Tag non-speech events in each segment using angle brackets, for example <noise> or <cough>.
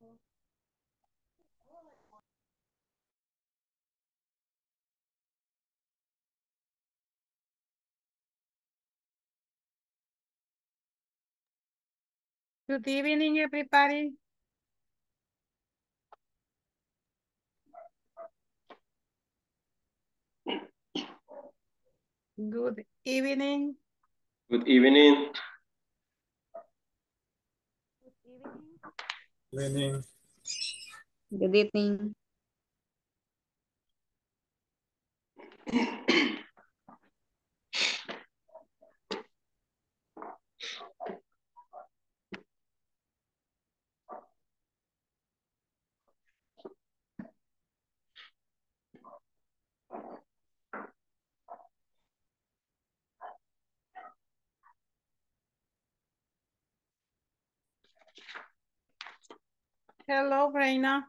Good evening, everybody. Good evening. Good evening. Good evening. Good <coughs> evening. Hello, Reina.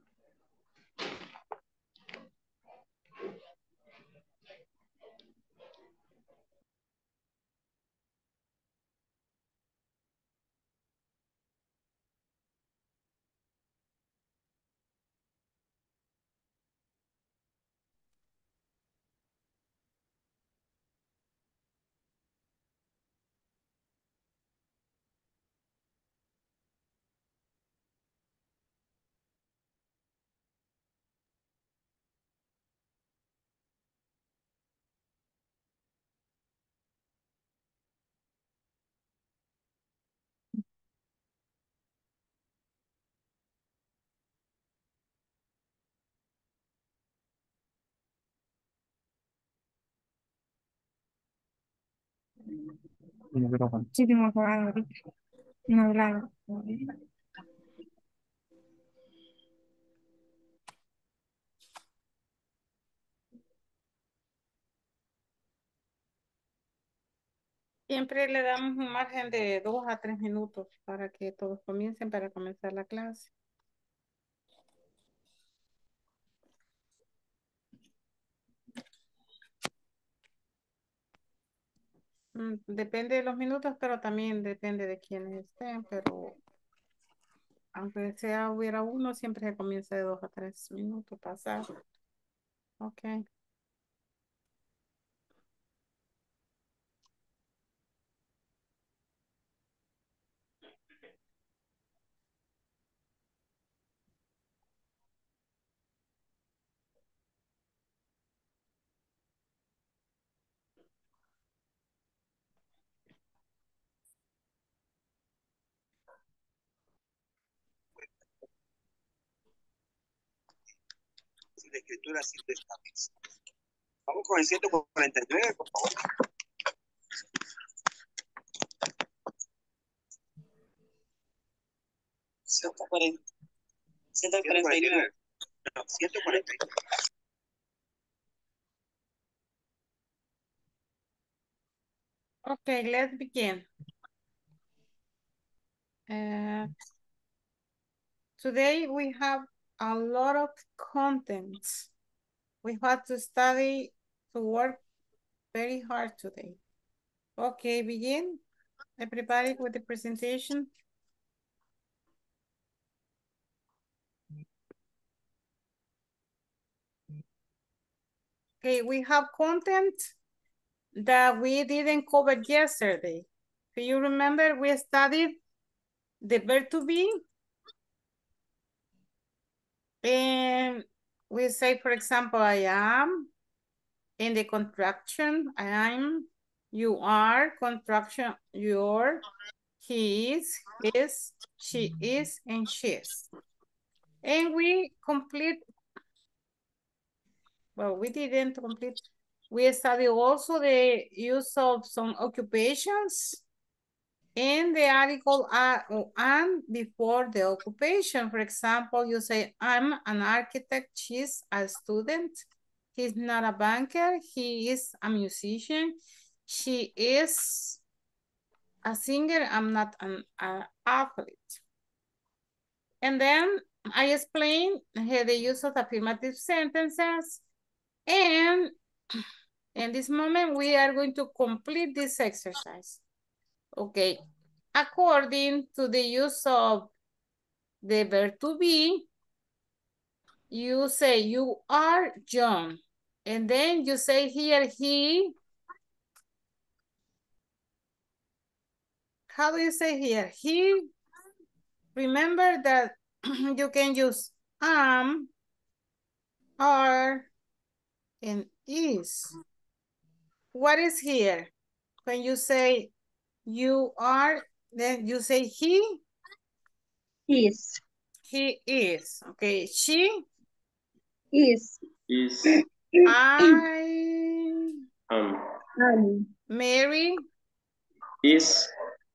Sí, tengo acabado ahorita. No he hablado. Siempre le damos un margen de dos a tres minutos para que todos comiencen para comenzar la clase. Depende de los minutos, pero también depende de quiénes estén, pero aunque sea hubiera uno, siempre se comienza de dos a tres minutos pasar. Ok. De escritura Vamos con el 149, por favor. Ciento cuarenta. Ciento cuarenta y nueve. No, 149. Okay, let's begin. Uh, today we have a lot of contents. We have to study to work very hard today. Okay, begin. Everybody with the presentation. Okay, we have content that we didn't cover yesterday. Do you remember we studied the verb to be? And we say, for example, I am. In the contraction, I am. You are, contraction, your. He is, is, she is, and she is. And we complete, well, we didn't complete. We study also the use of some occupations in the article uh, and before the occupation. For example, you say, I'm an architect, she's a student. He's not a banker, he is a musician. She is a singer, I'm not an athlete. And then I explain the use of affirmative sentences. And in this moment, we are going to complete this exercise. Okay. According to the use of the verb to be, you say you are John. And then you say here he. How do you say here? He. Remember that <clears throat> you can use am, are, and is. What is here? When you say you are, then you say he, Is. he is. Okay, she, Is. Is I, um Um. Mary is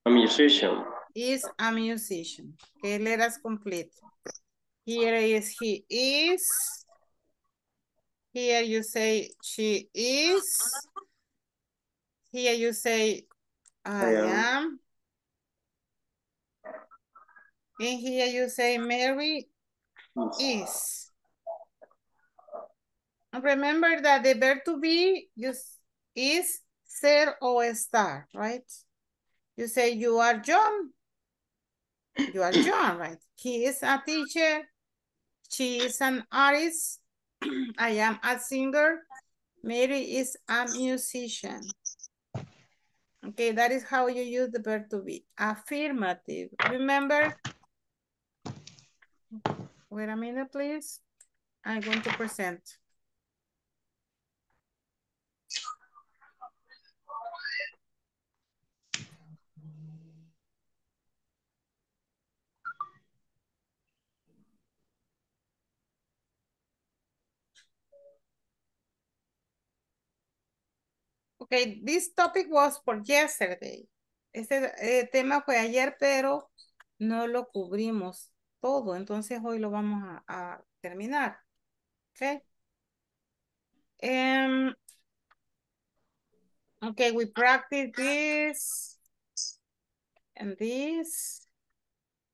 a musician. is a musician. Okay, let us complete. Here is he is. Here you say she is. Here you say I am. And here you say Mary Is. Remember that the verb to be use is ser or estar, right? You say you are John. You are John, <coughs> right? He is a teacher. She is an artist. <coughs> I am a singer. Mary is a musician. Okay, that is how you use the verb to be. Affirmative. Remember? Wait a minute, please. I'm going to present. Okay, this topic was for yesterday. Este eh, tema fue ayer, pero no lo cubrimos todo. Entonces hoy lo vamos a, terminar. Okay. Um, okay, we practice this and this.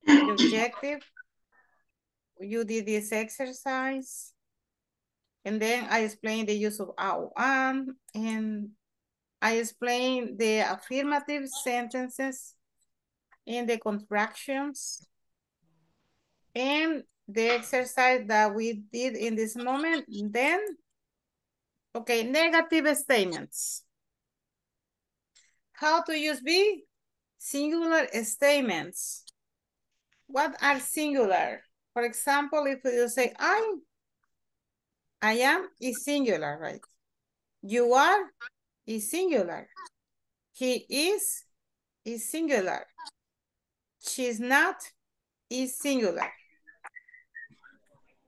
The objective. You did this exercise. And then I explained the use of our and I explain the affirmative sentences and the contractions and the exercise that we did in this moment. Then, okay, negative statements. How to use be? Singular statements. What are singular? For example, if you say I, I am is singular, right? You are is singular. He is is singular. She's not is singular.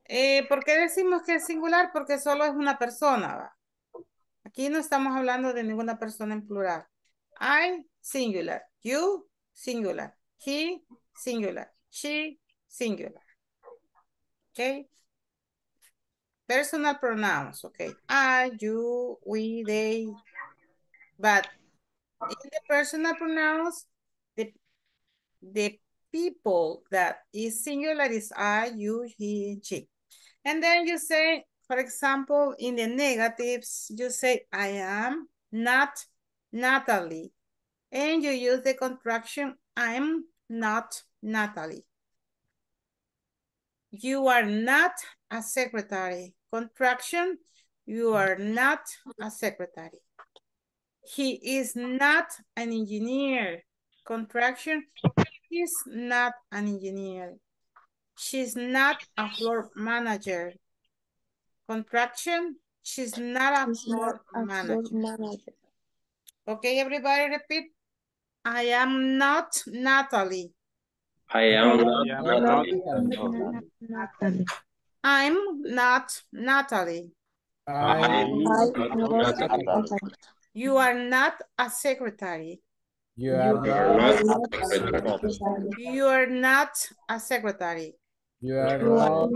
Eh, ¿Por qué decimos que es singular? Porque solo es una persona. ¿va? Aquí no estamos hablando de ninguna persona en plural. I, singular. You, singular. He, singular. She, singular. Okay. Personal pronouns, okay. I, you, we, they. But in the personal pronouns, the, the people that is singular is I, you, he, she. And then you say, for example, in the negatives, you say, I am not Natalie. And you use the contraction, I'm not Natalie. You are not a secretary. Contraction, you are not a secretary. He is not an engineer. Contraction. He's not an engineer. She's not a floor manager. Contraction. She's not a floor manager. Okay, everybody repeat. I am not Natalie. I am not am Natalie. I'm not Natalie. I You are not a secretary. you You are are not not a secretary. You are not a secretary. you are not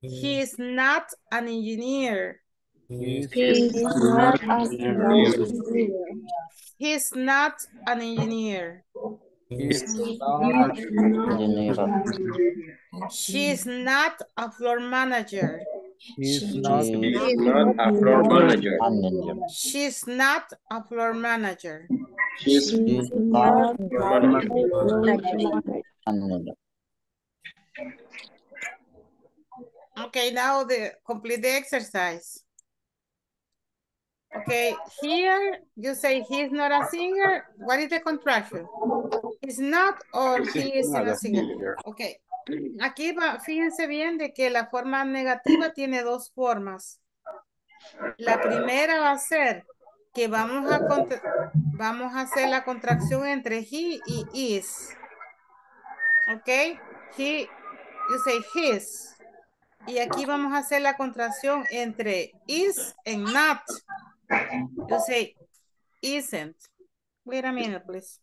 He's, he is not an engineer. He is not an engineer. he's not She's not a floor manager. He's not He's not a floor manager. She's not a floor manager. She's not a floor manager. Okay, now the complete the exercise. Okay, here you say he's not a singer. What is the contraction? He's not or he is not a singer. Okay, <clears throat> aquí va, fíjense bien de que la forma negativa tiene dos formas. La primera va a ser que vamos a, vamos a hacer la contracción entre he y is. Ok, he, you say his. Y aquí vamos a hacer la contracción entre is and not. You say isn't. Wait a minute, please.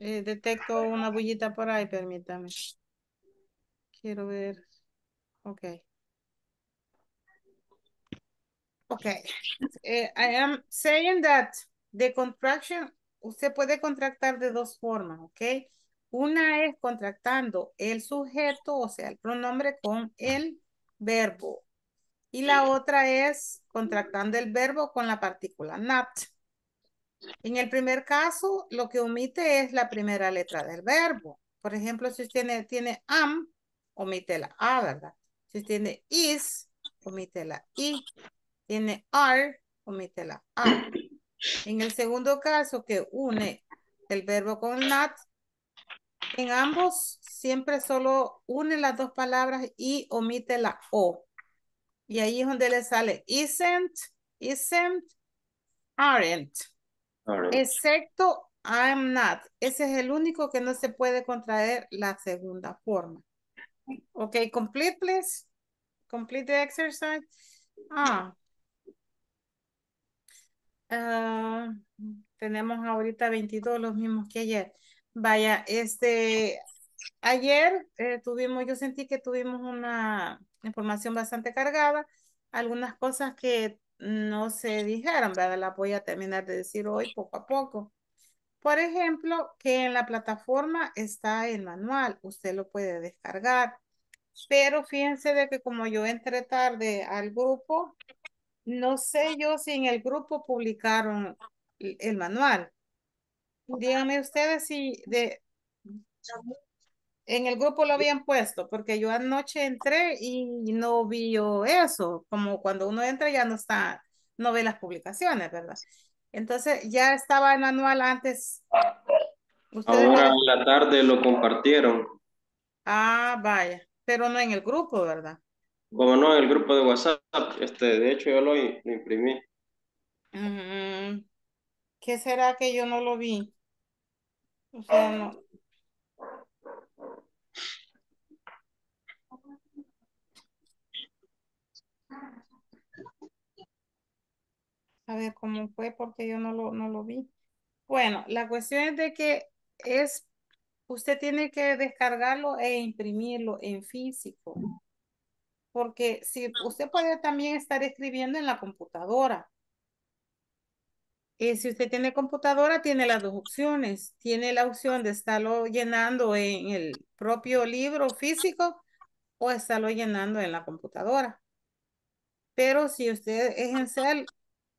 Eh, detecto una bullita por ahí, permítame. Quiero ver. Ok. Okay. Eh, I am saying that the contraction, usted puede contractar de dos formas, ¿ok? Una es contractando el sujeto, o sea, el pronombre con el verbo. Y la otra es contractando el verbo con la partícula not. En el primer caso, lo que omite es la primera letra del verbo. Por ejemplo, si tiene, tiene am, omite la A, ¿verdad? Si tiene is, omite la I. Tiene are, omite la A. En el segundo caso, que une el verbo con not, en ambos siempre solo une las dos palabras y omite la O. Y ahí es donde le sale isn't, isn't, aren't. Excepto I'm not. Ese es el único que no se puede contraer la segunda forma. Ok, complete please. Complete the exercise. Ah. Ah, tenemos ahorita 22, los mismos que ayer. Vaya, este, ayer eh, tuvimos, yo sentí que tuvimos una información bastante cargada. Algunas cosas que no se dijeron, ¿verdad? Las voy a terminar de decir hoy poco a poco. Por ejemplo, que en la plataforma está el manual, usted lo puede descargar. Pero fíjense de que como yo entré tarde al grupo, no sé yo si en el grupo publicaron el manual. Díganme ustedes si de, en el grupo lo habían puesto, porque yo anoche entré y no vi yo eso, como cuando uno entra ya no está, no ve las publicaciones, ¿verdad? Entonces ya estaba el manual antes. Ahora en la tarde lo compartieron. Ah, vaya, pero no en el grupo, ¿verdad? Como no, en el grupo de WhatsApp. Este, de hecho, yo lo imprimí. Mm, ¿Qué será que yo no lo vi? O sea, no. A ver cómo fue porque yo no lo, no lo vi. Bueno, la cuestión es de que es, usted tiene que descargarlo e imprimirlo en físico. Porque si usted puede también estar escribiendo en la computadora. Y si usted tiene computadora, tiene las dos opciones. Tiene la opción de estarlo llenando en el propio libro físico o estarlo llenando en la computadora. Pero si usted es en cel,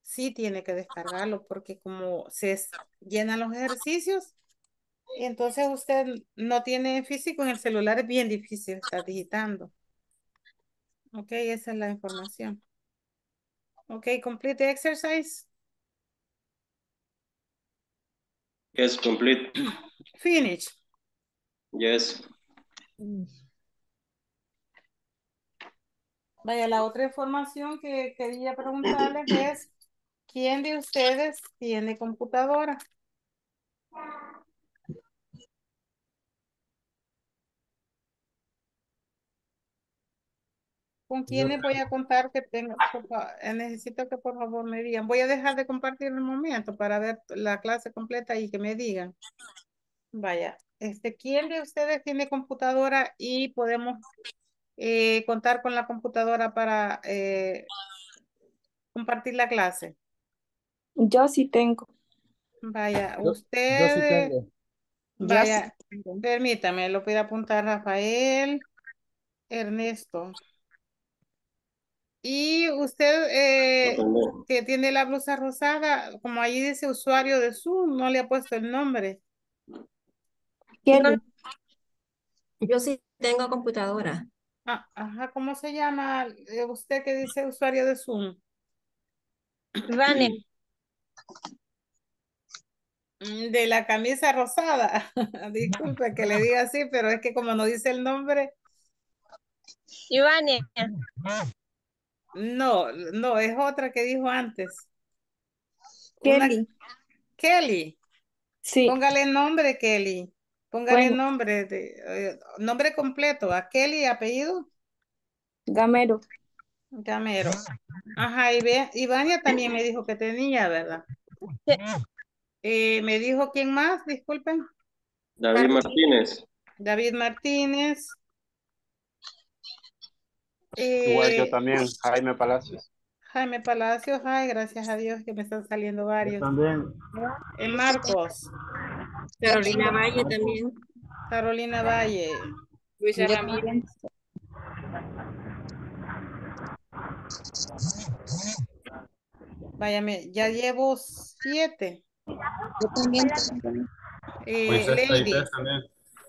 sí tiene que descargarlo porque como se llenan los ejercicios, entonces usted no tiene físico en el celular, es bien difícil estar digitando. Ok, esa es la información. Okay, complete the exercise. Yes, complete. Finish. Yes. Vaya, la otra información que quería preguntarles es, ¿quién de ustedes tiene computadora? ¿Con quiénes voy a contar que tengo? eh, Necesito que por favor me digan. Voy a dejar de compartir un momento para ver la clase completa y que me digan. Vaya, este, ¿quién de ustedes tiene computadora y podemos eh, contar con la computadora para eh, compartir la clase? Yo sí tengo. Vaya, Yo- Yo sí usted, tengo. vaya, tengo. permítame, lo a apuntar Rafael, Ernesto. Y usted eh, que tiene la blusa rosada, como ahí dice usuario de Zoom, no le ha puesto el nombre. Yo sí tengo computadora. Ah, ajá, ¿cómo se llama eh, usted que dice usuario de Zoom? Vane, De la camisa rosada. <laughs> Disculpe que le diga así, pero es que como no dice el nombre, Ivane, no, no, es otra que dijo antes. Una- Kelly. Kelly. Sí. Póngale nombre, Kelly. Póngale Bueno. nombre, de, eh, nombre completo. A Kelly, apellido. Gamero. Gamero. Ajá, y ve- Ivania también me dijo que tenía, ¿verdad? Sí. Eh, me dijo quién más, disculpen. David Martínez. David Martínez. Igual yo Eh, también, Jaime Palacios. Jaime Palacios, ay, gracias a Dios que me están saliendo varios. También. Eh, Marcos, Carolina Valle también. Carolina Valle, Luisa Ramírez. también. Váyame, ya llevo siete. Yo también. Eh, Lady, también.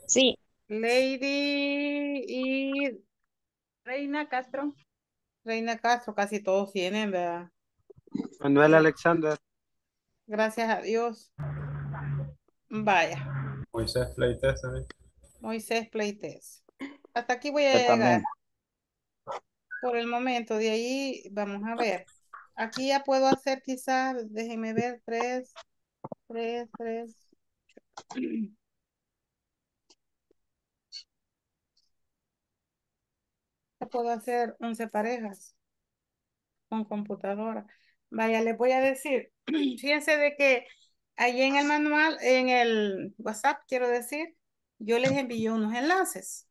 Sí. Lady y Reina Castro. Reina Castro, casi todos tienen, ¿verdad? Manuel Alexander. Gracias a Dios. Vaya, Moisés también. Moisés Pleites. Hasta aquí voy a Yo llegar. también. Por el momento, de ahí vamos a ver. Aquí ya puedo hacer quizás, déjenme ver, tres, tres, tres. <clears throat> Ya puedo hacer 11 parejas con computadora. Vaya, les voy a decir, <clears throat> fíjense de que allí en el manual, en el WhatsApp, quiero decir, yo les envío unos enlaces.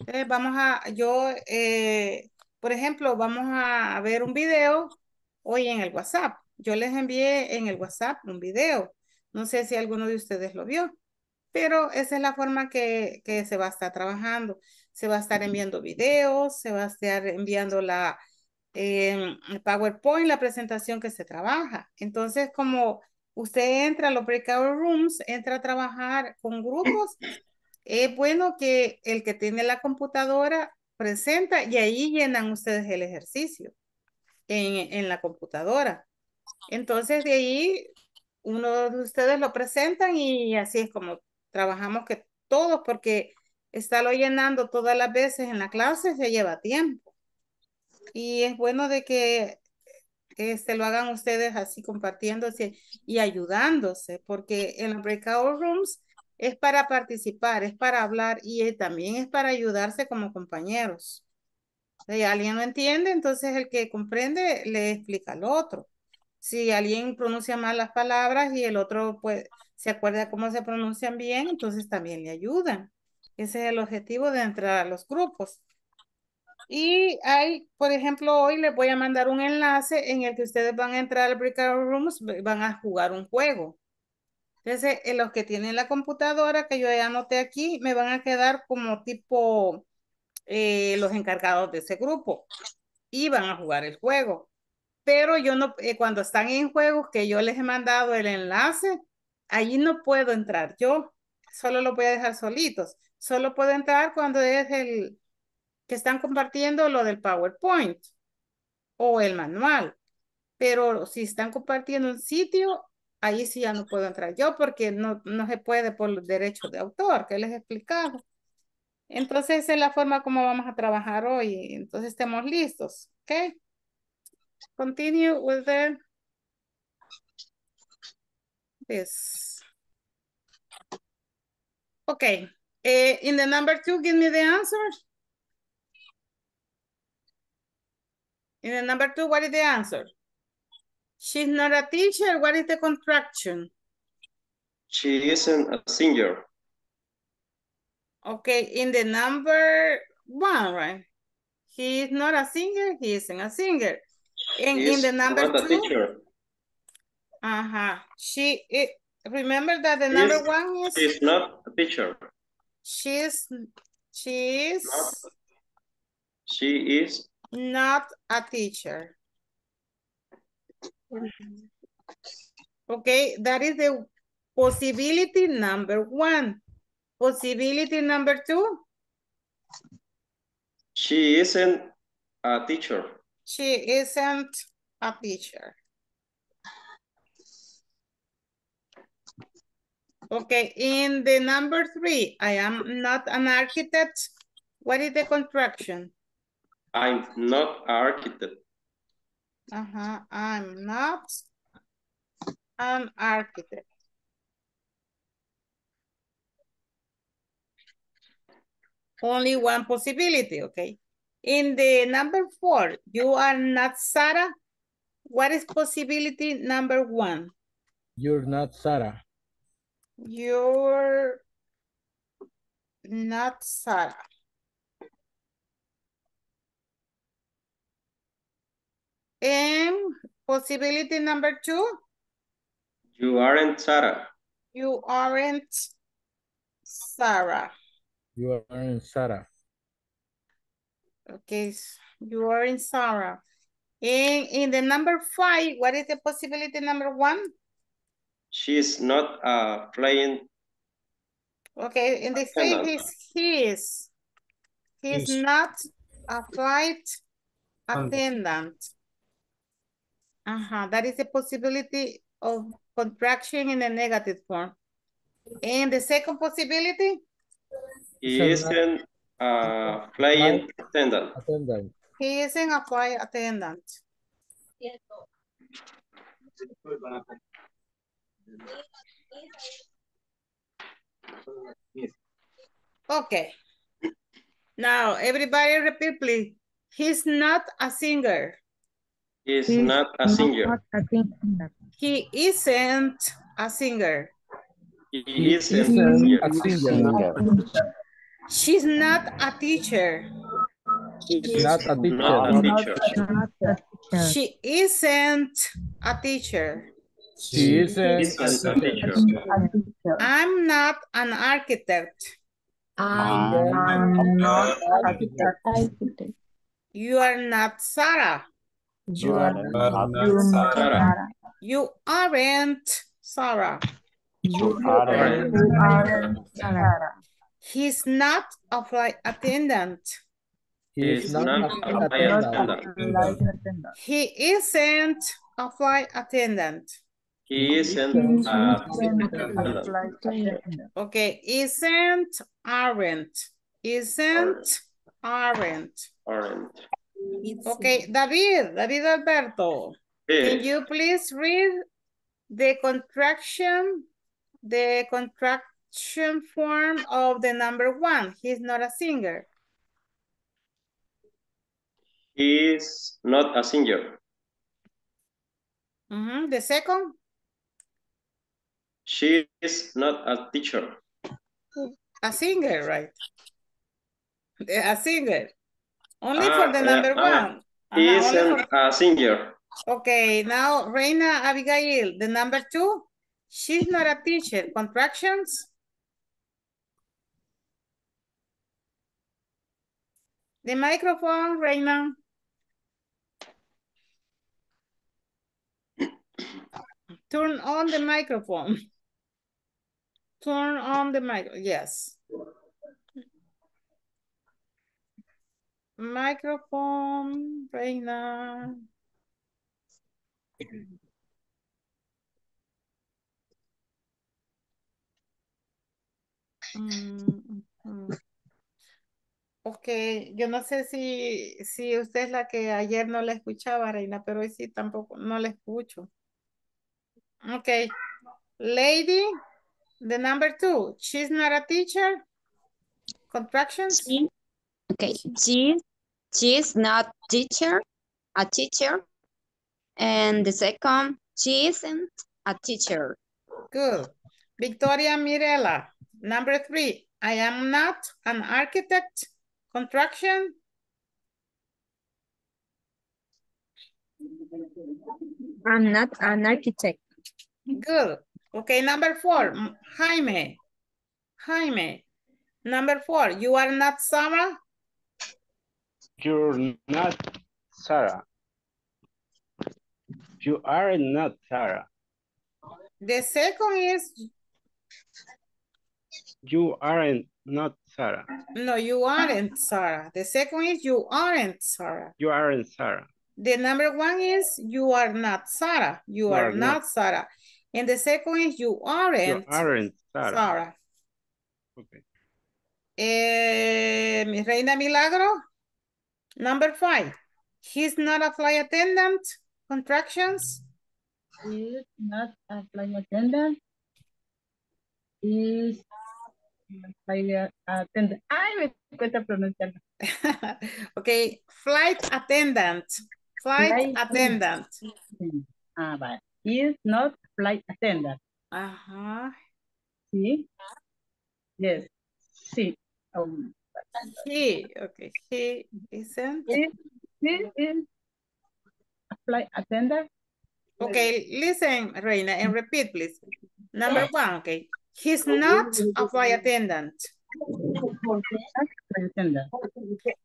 Entonces vamos a, yo, eh, por ejemplo, vamos a ver un video hoy en el WhatsApp. Yo les envié en el WhatsApp un video. No sé si alguno de ustedes lo vio, pero esa es la forma que, que se va a estar trabajando. Se va a estar enviando videos, se va a estar enviando la el PowerPoint, la presentación que se trabaja. Entonces, como usted entra a los breakout rooms, entra a trabajar con grupos, es bueno que el que tiene la computadora presenta y ahí llenan ustedes el ejercicio en, en la computadora. Entonces de ahí uno de ustedes lo presentan y así es como trabajamos que todos, porque estarlo llenando todas las veces en la clase se lleva tiempo. Y es bueno de que este, lo hagan ustedes así compartiéndose y ayudándose, porque en los breakout rooms es para participar, es para hablar y eh, también es para ayudarse como compañeros. Si alguien no entiende, entonces el que comprende le explica al otro. Si alguien pronuncia mal las palabras y el otro pues se acuerda cómo se pronuncian bien, entonces también le ayudan. Ese es el objetivo de entrar a los grupos. Y hay, por ejemplo, hoy les voy a mandar un enlace en el que ustedes van a entrar al breakout rooms, van a jugar un juego. Entonces, en los que tienen la computadora que yo ya anoté aquí, me van a quedar como tipo eh, los encargados de ese grupo y van a jugar el juego. Pero yo no, eh, cuando están en juegos que yo les he mandado el enlace, allí no puedo entrar yo, solo lo voy a dejar solitos. Solo puedo entrar cuando es el que están compartiendo lo del PowerPoint o el manual. Pero si están compartiendo un sitio, ahí sí ya no puedo entrar yo porque no, no se puede por los derechos de autor, que les he explicado. Entonces, esa es la forma como vamos a trabajar hoy. Entonces, estemos listos, ¿ok? Continue with the this. Okay. Eh, in the number two, give me the answer. In the number two, what is the answer? She's not a teacher. What is the contraction? She isn't a singer. Okay, in the number one, right? He is not a singer. He isn't a singer. And in the is number not a two, uh-huh. She, it, remember that the number Yes, one is, She's not a teacher. she's, she is Not- She is not a teacher. Okay, that is the possibility number one. Possibility number two, she isn't a teacher. she isn't a teacher. Okay, in the number three, I am not an architect. What is the contraction? I'm not an architect. Uh-huh, I'm not an architect. Only one possibility, okay? In the number four, you are not Sarah. What is possibility number one? You're not Sarah. You're not Sarah. And possibility number two, You aren't Sarah. you aren't Sarah. You aren't Sarah. Okay, you are in Sarah. In, in the number five, what is the possibility number one? She's not uh, a flying. Okay, in this case, Attendant. he's, he is. He's Is. not a flight Attendant. Attendant. Uh-huh, that is the possibility of contraction in the negative form. And the second possibility, He isn't a flying attendant. Attendant. he isn't a flight attendant. Okay. Now, everybody repeat, please. He's not a singer. He's not a singer. He isn't a singer. He He isn't a isn't singer. a singer. She's not a teacher. She's not a Not a teacher. teacher. She isn't a teacher. She isn't Isn't a a teacher. teacher. I'm not an architect. You are not Sarah. You are not Sarah. You aren't Sarah. You aren't. He's not a flight attendant. He He's is not not a a flight attendant. attendant. He isn't a flight attendant. He isn't a flight attendant. Okay, isn't, aren't, isn't, aren't. Aren't. Okay, David, David Alberto, can you please read the contraction, the contraction form of the number one? He's not a singer. He is not a singer. Mhm, The second, She is not a teacher. a singer, right? A singer. Only Ah, for the eh, number ah, one. He isn't a singer. Okay, now Reina Abigail, the number two, she's not a teacher. Contractions? The microphone, Reina. Turn on the microphone. Turn on the mic, yes. Microphone, Reina. Mm, ujú. Ok, yo no sé si, si usted es la que ayer no la escuchaba, Reina, pero hoy sí tampoco, no la escucho. Ok, lady, the number two, she's not a teacher. Contractions? She, okay, she, she is not teacher, a teacher. And the second, she isn't a teacher. Good. Victoria Mirella, number three, I am not an architect. Contraction? I'm not an architect. Good. Okay, number four, M- Jaime. Jaime. Number four, you are not Sarah? You're not Sarah. You are not Sarah. The second is, You aren't not Sarah. no, you aren't Sarah. The second is, you aren't Sarah. You aren't Sarah. The number one is, you are not Sarah. You, You are, are not. Sarah. And the second is, you aren't, you aren't Sarah. Sarah. Okay. Eh, mi reina Milagro. Number five, he's not a flight attendant. Contractions? He's not a flight attendant. Is flight attendant. Ay, me cuesta pronunciarlo. <laughs> okay, flight attendant. Flight, Flight attendant. Ah, vale. Is not flight attendant. Ajá. Sí. Yes. Sí. Um, He, okay, he isn't. is, is, is a flight attendant. Okay, listen, Reina, and repeat, please. Number one, okay. He's not a flight attendant.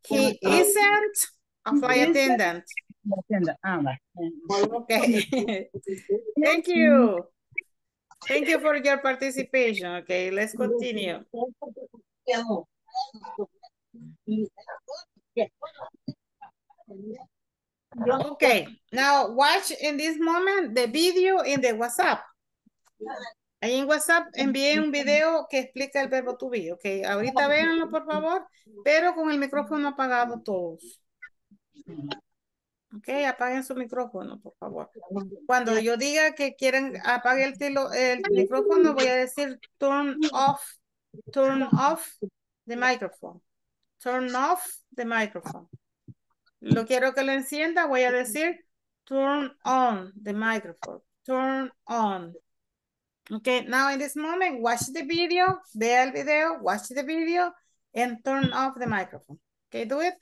He isn't a flight attendant. Ah. Okay. Thank you. Thank you for your participation. Okay, let's continue. Okay, now watch in this moment the video in the WhatsApp. Ahí en WhatsApp envié un video que explica el verbo to be. Ok, ahorita véanlo por favor, pero con el micrófono apagado todos. Ok, apaguen su micrófono, por favor. Cuando yo diga que quieren apague el, tilo- el micrófono, voy a decir turn off, turn off the microphone. Turn off the microphone. Lo quiero que lo encienda, voy a decir turn on the microphone. Turn on. Okay, now in this moment, watch the video, vea el video, watch the video, and turn off the microphone. Okay, do it.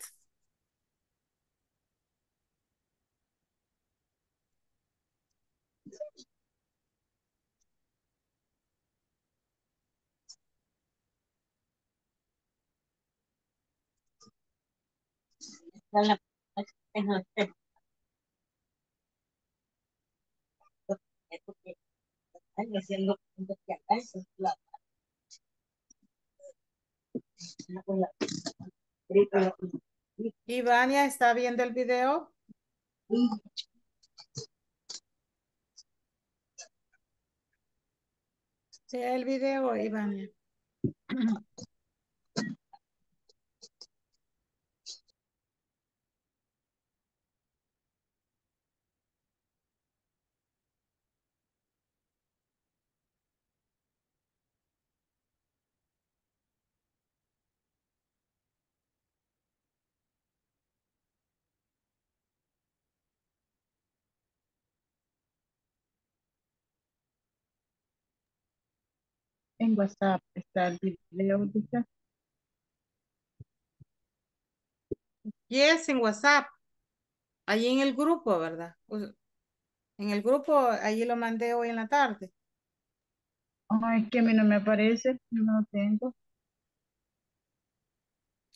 Ivania, ¿está viendo el video? Vea el video, Ivania. En WhatsApp está el video, dice. Yes, en WhatsApp. Allí en el grupo, ¿verdad? En el grupo, allí lo mandé hoy en la tarde. Ay, es que a mí no me aparece, no lo tengo.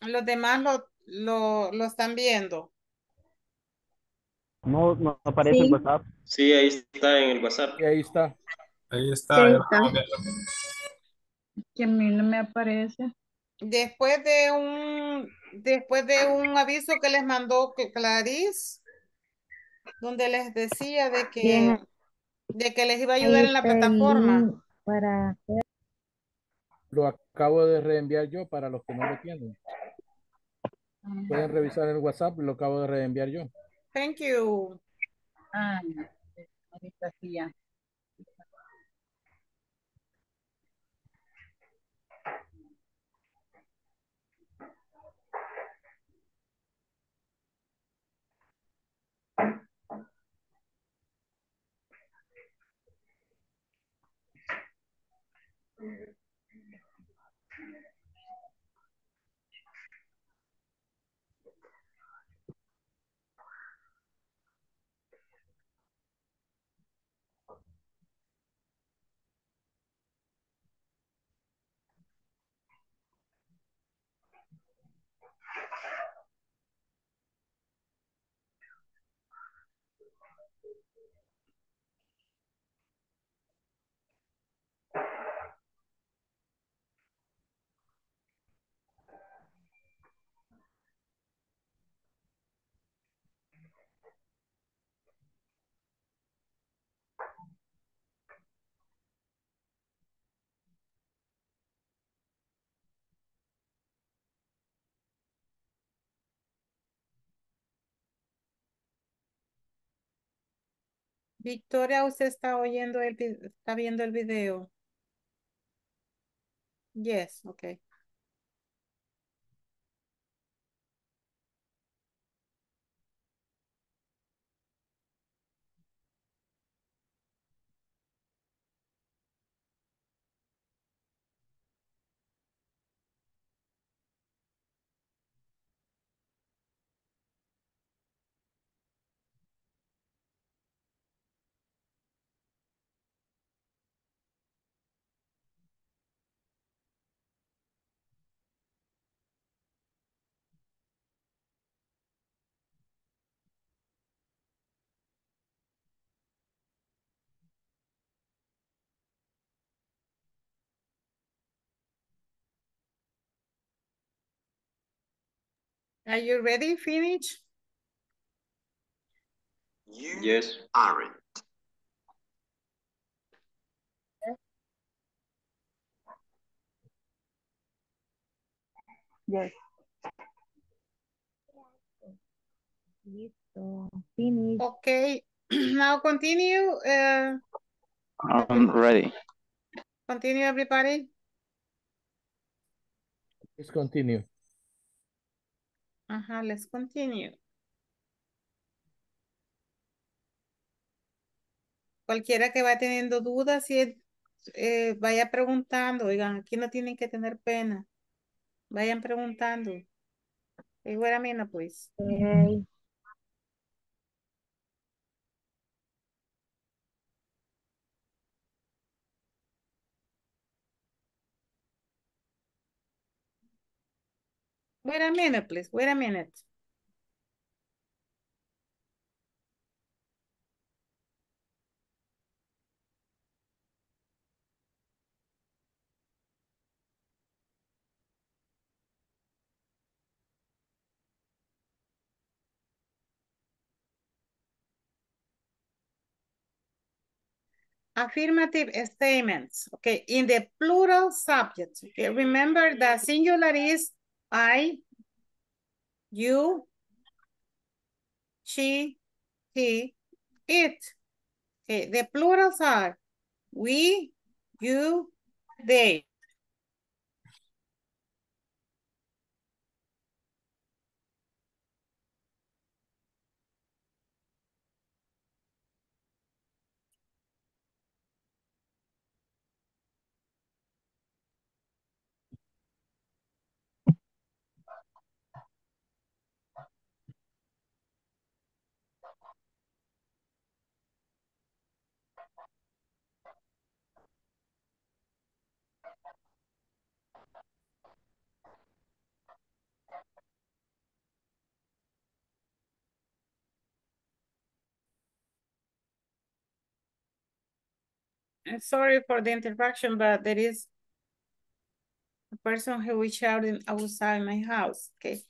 Los demás lo, lo, lo están viendo. No, no aparece en Sí. WhatsApp. Sí, ahí está en el WhatsApp. Y ahí está. Ahí está. Sí, ya está. Que a mí no me aparece. Después de un, después de un aviso que les mandó Cl- Clarice, donde les decía de que, Bien. de que les iba a Ahí ayudar en la plataforma. para Lo acabo de reenviar yo para los que no lo tienen. Pueden revisar el WhatsApp, lo acabo de reenviar yo. Thank you. Ah, ahorita sí ya. Victoria, usted está oyendo el, está viendo el video. Yes, okay. Are you ready? Finish? Yes. Yes. Listo. Finish. Okay. <clears throat> Now continue. Uh, I'm ready. continue everybody. Let's continue. Ajá, let's continue. Cualquiera que va teniendo dudas, si eh, vaya preguntando. Oigan, aquí no tienen que tener pena. Vayan preguntando. Wait a minute, please. Okay. Wait a minute, please. Wait a minute. Affirmative statements. Okay, in the plural subject. Okay, remember the singular is I, you, she, he, it. Okay, the plurals are we, you, they. I'm sorry for the interruption, but there is a person who is shouting outside my house. Okay.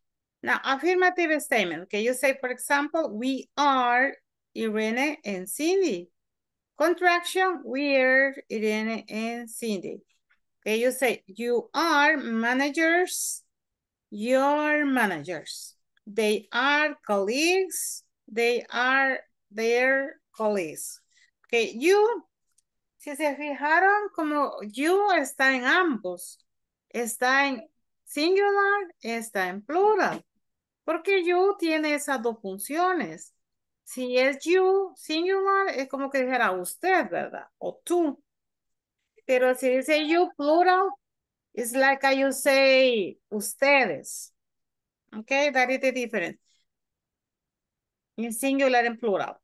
Now, affirmative statement. Okay, you say, for example, we are Irene and Cindy. Contraction, we are Irene and Cindy. Okay, you say, you are managers, your managers. They are colleagues, they are their colleagues. Okay, you, si se fijaron, como you está en ambos. Está en singular, está en plural. Porque you tiene esas dos funciones. Si es you, singular, es como que dijera usted, ¿verdad? O tú. Pero si dice you, plural, it's like how you say ustedes. Okay, that is the difference. In singular and plural.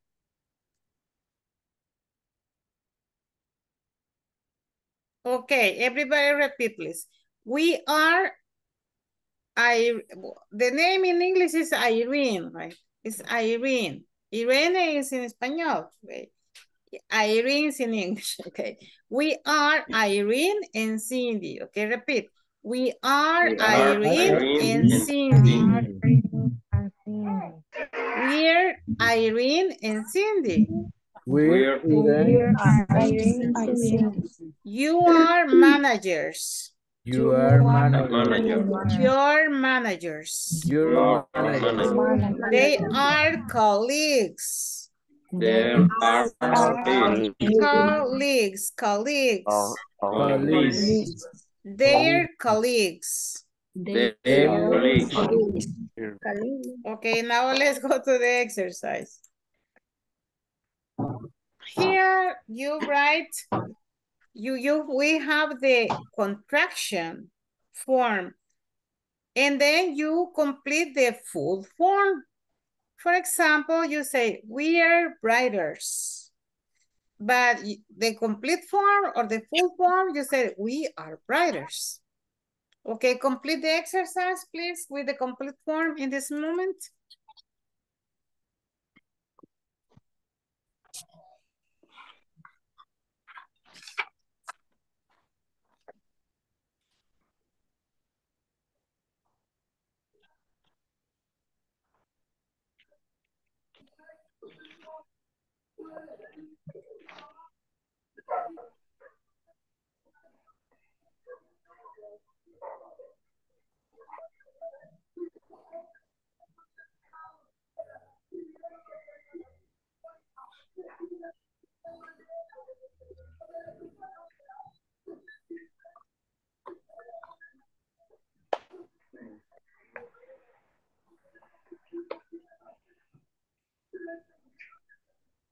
Okay, everybody repeat, please. We are, I, the name in English is Irene, right? It's Irene. Irene is in Spanish, okay? Irene is in English, <laughs> okay? We are Irene and Cindy, okay? Repeat. We are, We are Irene, Irene and and Cindy. Cindy. We're Irene and Cindy. We're We're- Irene. Irene and Cindy. You are managers. You are manager. Manager. Your managers. You're Your manager. manager. They are colleagues. They are colleagues. Colleagues, colleagues. Colleagues. Their colleagues. Their colleagues. Okay, now let's go to the exercise. Here you write, you, you, we have the contraction form. And then you complete the full form. For example, you say, we are writers. But the complete form or the full form, you say, we are writers. Okay, complete the exercise, please, with the complete form in this moment. Thank you.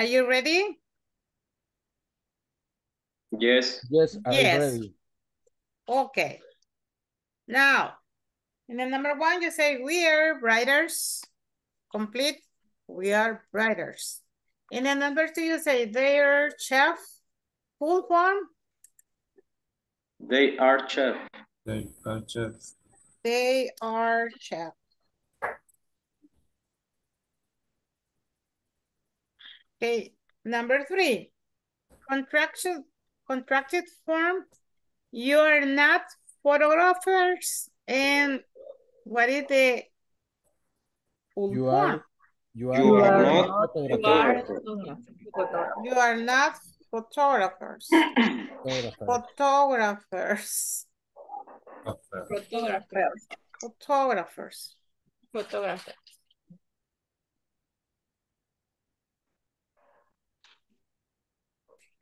Are you ready? Yes. Yes, I'm Yes. ready. Okay. Now, in the number one, you say we are writers. Complete. We are writers. In the number two, you say they are chef. Full form. They are chef. They are chefs. They are chef. Okay, number three, contraction, contracted form. You are not photographers and what is the full You form? are You You are are not not photographer. You are not photographers. photographer. Photographers. Photographers. Photographer.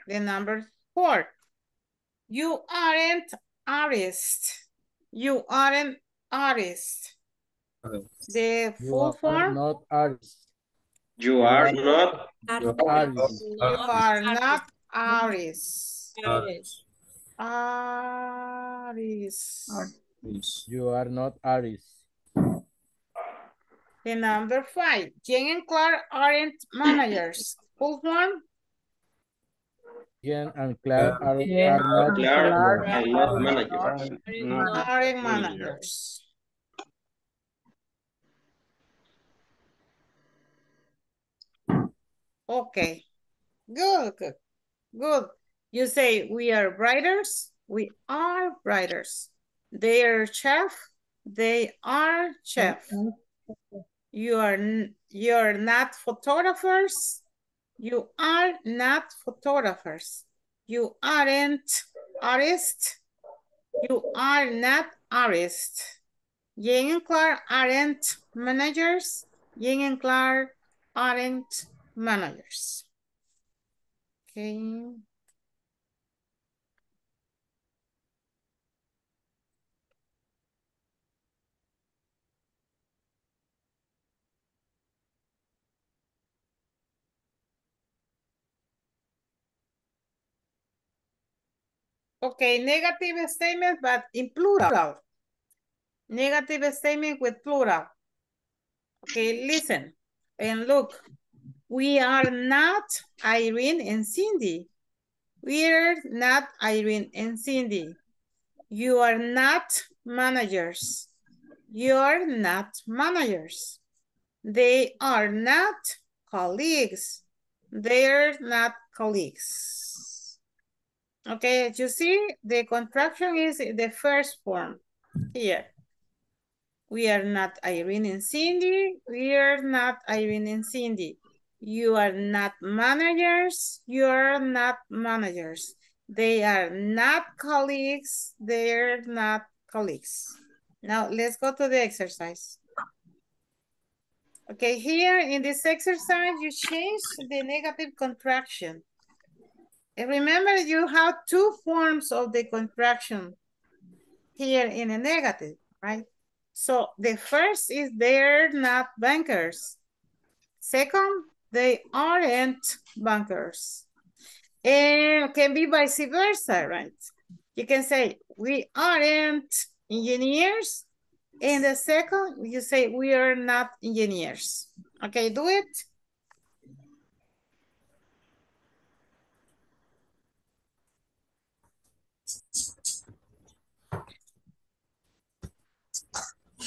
The number four. You aren't artist. You aren't artist. The You full are form. not artist. You are not You artist. You are not artist. Artist. Artist. You are not artist. The number five. Jen and Clark aren't managers. Full form. Jen and Clark are, Jen are not Clark managers. and not manager. Aren't managers. Okay. Good, good, good. You say we are writers. We are writers. They are chef. They are chef. You are you're not photographers. You are not photographers. You aren't artists. You are not artists. Jane and Clark aren't managers. Jane and Clark aren't managers. Okay. Okay, negative statement, but in plural. Negative statement with plural. Okay, listen and look. We are not Irene and Cindy. We're not Irene and Cindy. You are not managers. You're not managers. They are not colleagues. They're not colleagues. Okay, you see, the contraction is the first form here. We are not Irene and Cindy. We are not Irene and Cindy. You are not managers. You are not managers. They are not colleagues. They're not colleagues. Now let's go to the exercise. Okay, here in this exercise, you change the negative contraction. Remember, you have two forms of the contraction here in a negative, right? So the first is they're not bankers. Second, they aren't bankers. And can be vice versa, right? You can say we aren't engineers. And the second, you say we are not engineers. Okay, do it.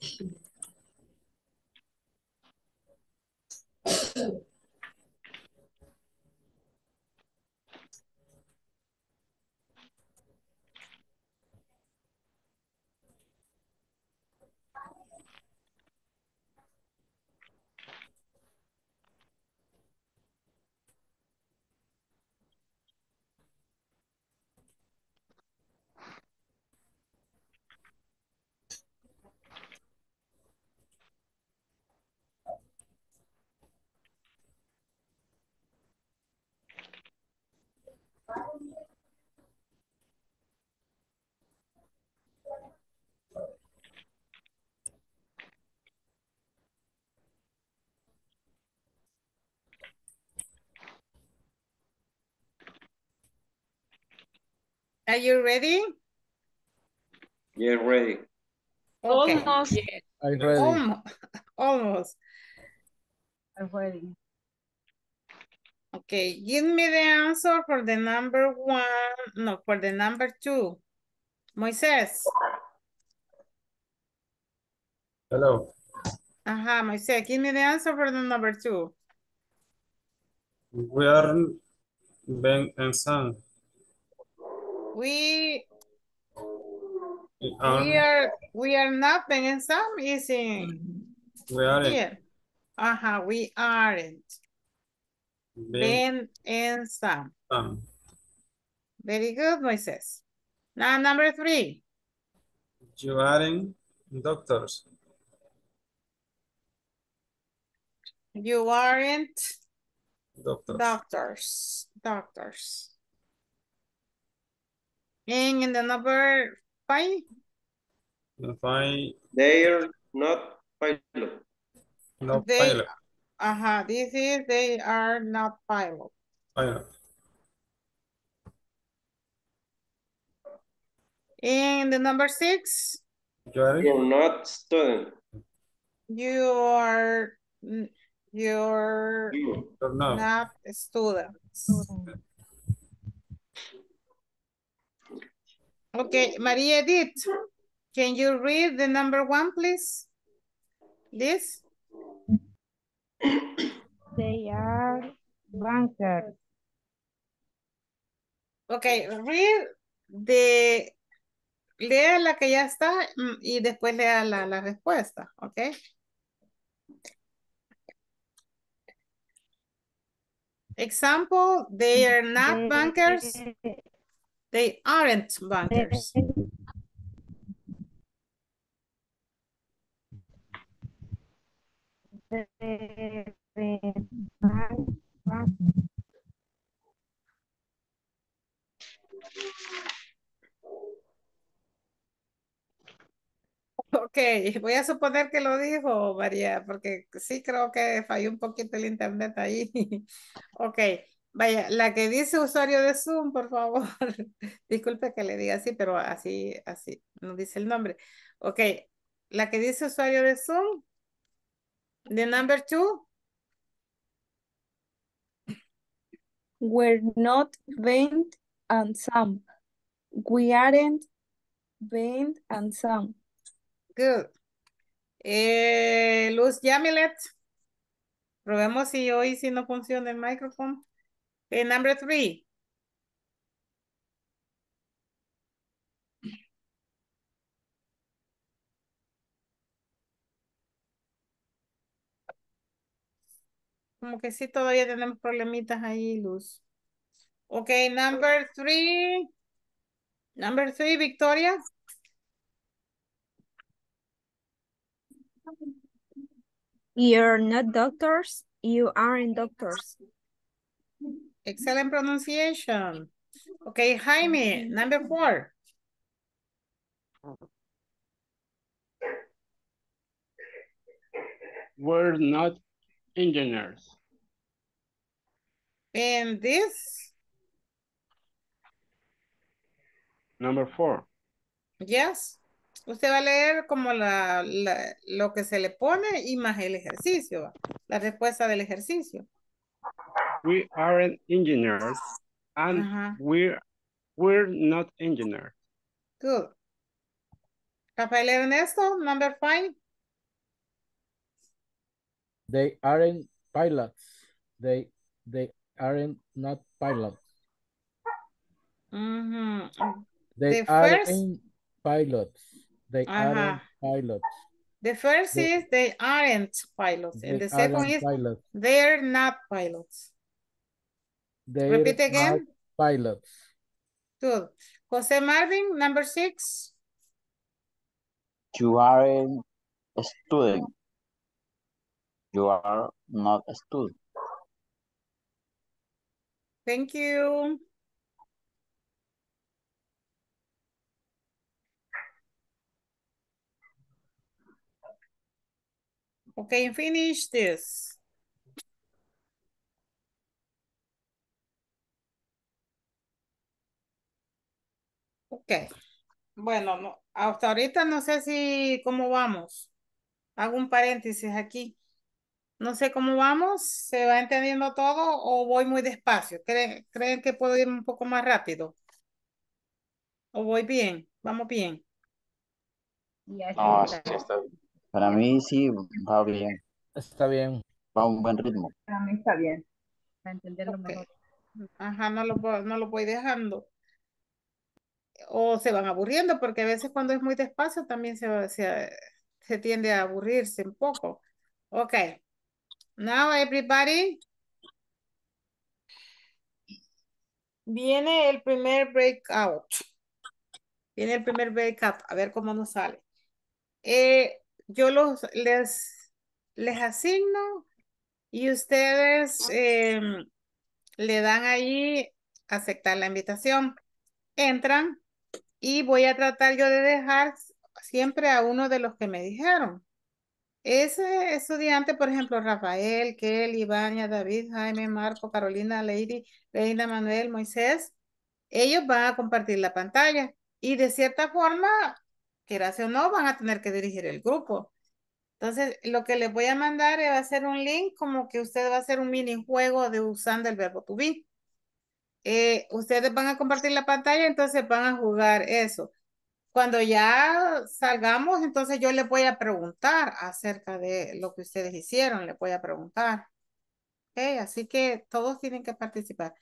Thank you. <coughs> Are you ready? Yeah, ready. Okay. Almost. I'm ready. Almost. <laughs> Almost. I'm ready. Okay, give me the answer for the number one, no, for the number two. Moisés. Hello. Ajá, Moisés, give me the answer for the number two. We are Ben and Sam. We, We we are, we are not Ben and Sam is in we are here. Ajá, we aren't. Ben Ben and Sam. Um. Sam. Very good, Moisés. Now, number three. You aren't doctors. You aren't Doctors. doctors, doctors. And in the number five, If I They're not pilot. no They- pilot. uh-huh, this is, they are not pilot. Pilot. And the number six, You are not student. you are, you're You. or no. not students. Okay, Maria Edith, can you read the number one, please? This? They are bankers. Okay, read the, lea la que ya está mm, y después lea la, la respuesta, ¿ok? Example, they are not bankers, They- aren't bankers. Ok, voy a suponer que lo dijo María, porque sí creo que falló un poquito el internet ahí. <laughs> Ok, vaya, la que dice usuario de Zoom, por favor. <laughs> Disculpe que le diga así, pero así, así, no dice el nombre. Ok, la que dice usuario de Zoom. The number two, We're not Ben and Sam. We aren't Ben and Sam. good. Eh, Luz Yamilet. Probemos si hoy sí no funciona el micrófono. Okay, number three. Como que sí todavía tenemos problemitas ahí, Luz. Ok, number three. Number three, Victoria. You're not doctors. You aren't doctors. Excellent pronunciation. Okay, Jaime, number four. We're not engineers. And this, Number four. yes. Usted va a leer como la, la- lo que se le pone y más el ejercicio, la respuesta del ejercicio. We aren't engineers and Ajá. we're we're not engineers. Good. Rafael Ernesto, number five. They aren't pilots. They they aren't not pilots. Mhm. They The aren't first- pilots. They aren't pilots. The first They- is they aren't pilots, and the second is pilots. they're not pilots. They're Repeat again. pilots. Good. Jose Marvin, number six. You aren't a student. You are not a student. Thank you. Okay, finish this. Ok. Bueno, no, hasta ahorita no sé si cómo vamos. Hago un paréntesis aquí. No sé cómo vamos, ¿se va entendiendo todo o voy muy despacio? ¿Creen, ¿creen que puedo ir un poco más rápido? ¿O voy bien? ¿Vamos bien? No, sí, está bien. Para mí sí va bien. Está bien. Va a un buen ritmo. Para mí está bien. Para entenderlo mejor. Ajá, no lo, no lo voy dejando. O se van aburriendo, porque a veces cuando es muy despacio también se, se, se tiende a aburrirse un poco. Ok. Now everybody. Viene el primer breakout. Viene el primer breakout. A ver cómo nos sale. Eh, yo los, les, les asigno y ustedes em, le dan ahí aceptar la invitación. Entran y voy a tratar yo de dejar siempre a uno de los que me dijeron. Ese estudiante, por ejemplo, Rafael, Kelly, Ivania, David, Jaime, Marco, Carolina, Lady, Reina, Manuel, Moisés, ellos van a compartir la pantalla y de cierta forma, quieras o no, van a tener que dirigir el grupo. Entonces, lo que les voy a mandar va a ser un link como que usted va a hacer un minijuego de usando el verbo to be. Eh, ustedes van a compartir la pantalla, entonces van a jugar eso. Cuando ya salgamos, entonces yo les voy a preguntar acerca de lo que ustedes hicieron, les voy a preguntar. Así que todos tienen que participar.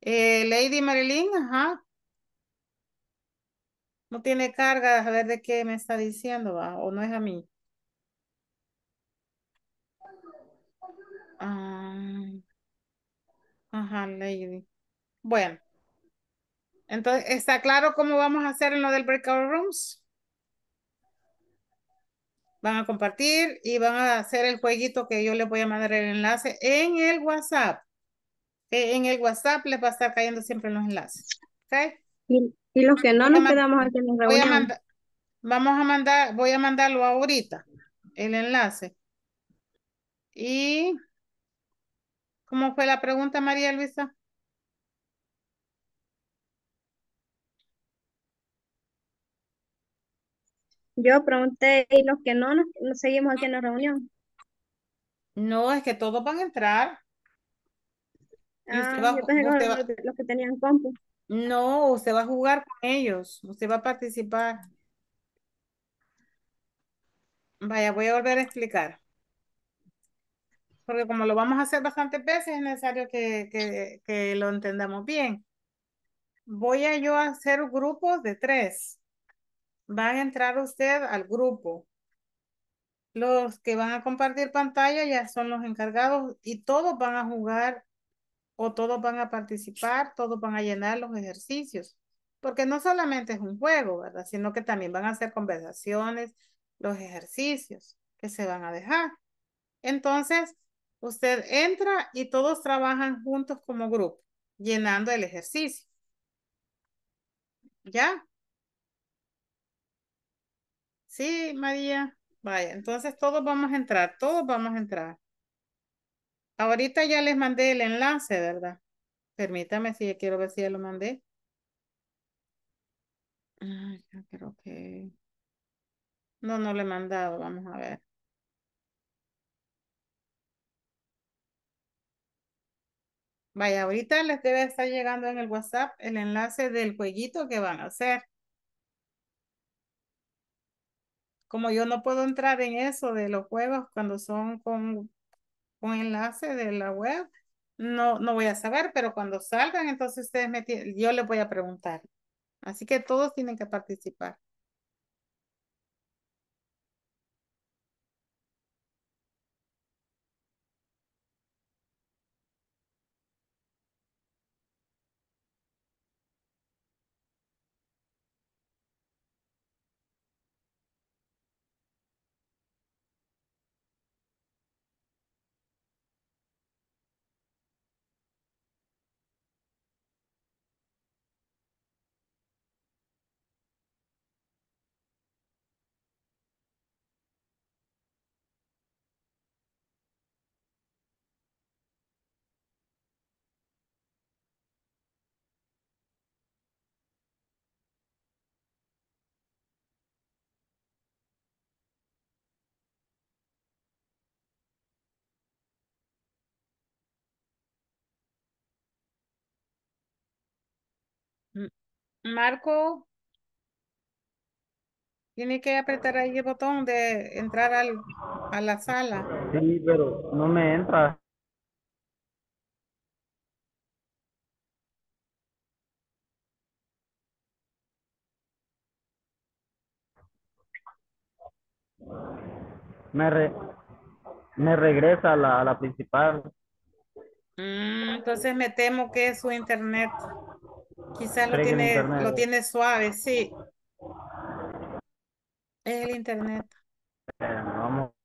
Eh, Lady Marilyn, ajá. No tiene carga, a ver de qué me está diciendo, o no es a mí. Ah, ajá, Lady. Bueno, entonces, ¿está claro cómo vamos a hacer en lo del breakout rooms? Van a compartir y van a hacer el jueguito que yo les voy a mandar el enlace en el WhatsApp. Eh, En el WhatsApp les va a estar cayendo siempre los enlaces. ¿Ok? Y, y los que no nos quedamos aquí en la Voy a reunión. mandar, vamos a mandar, voy a mandarlo ahorita, el enlace. Y, ¿cómo fue la pregunta, María Luisa? Yo pregunté, ¿y los que no nos, nos seguimos aquí en la reunión? No, es que todos van a entrar. Y usted Ah, va, yo pensé que usted eran va- los, que tenían compu. no, usted va a jugar con ellos, usted va a participar. Vaya, voy a volver a explicar. Porque como lo vamos a hacer bastantes veces, es necesario que, que, que lo entendamos bien. Voy a yo a hacer grupos de tres. Va a entrar usted al grupo. Los que van a compartir pantalla ya son los encargados y todos van a jugar o todos van a participar, todos van a llenar los ejercicios. Porque no solamente es un juego, ¿verdad? Sino que también van a hacer conversaciones, los ejercicios que se van a dejar. Entonces, usted entra y todos trabajan juntos como grupo, llenando el ejercicio. ¿Ya? Sí, María. Vaya, entonces todos vamos a entrar, todos vamos a entrar. Ahorita ya les mandé el enlace, ¿verdad? Permítame si quiero ver si ya lo mandé. Ah, yo creo que... No, no lo he mandado, vamos a ver. Vaya, ahorita les debe estar llegando en el WhatsApp el enlace del jueguito que van a hacer. Como yo no puedo entrar en eso de los juegos cuando son con, con enlace de la web, no, no voy a saber, pero cuando salgan, entonces ustedes me yo les voy a preguntar. Así que todos tienen que participar. Marco. Tiene que apretar ahí el botón de entrar al, a la sala. Sí, pero no me entra. Me, re- me regresa a la, a la principal. Mm, entonces me temo que es su internet. Quizás lo ¿Cree que el tiene, lo tiene suave, sí. Es el internet. Vamos.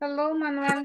Hello, Manuel.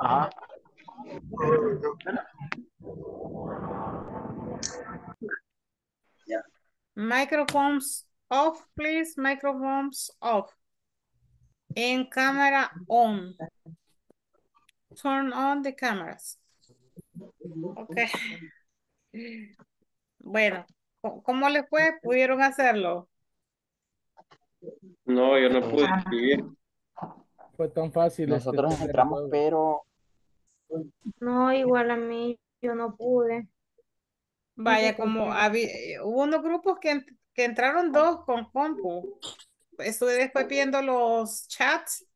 Ajá. Microphones off, please. Microphones off. And camera on. Turn on the cameras. Okay. Bueno, ¿cómo- ¿cómo les fue? ¿Pudieron hacerlo? No, yo no pude escribir. Fue tan fácil. este, Nosotros entramos, pero No, igual a mí, yo no pude. Vaya, como había, hubo unos grupos que, que entraron dos con compu. Estuve después viendo los chats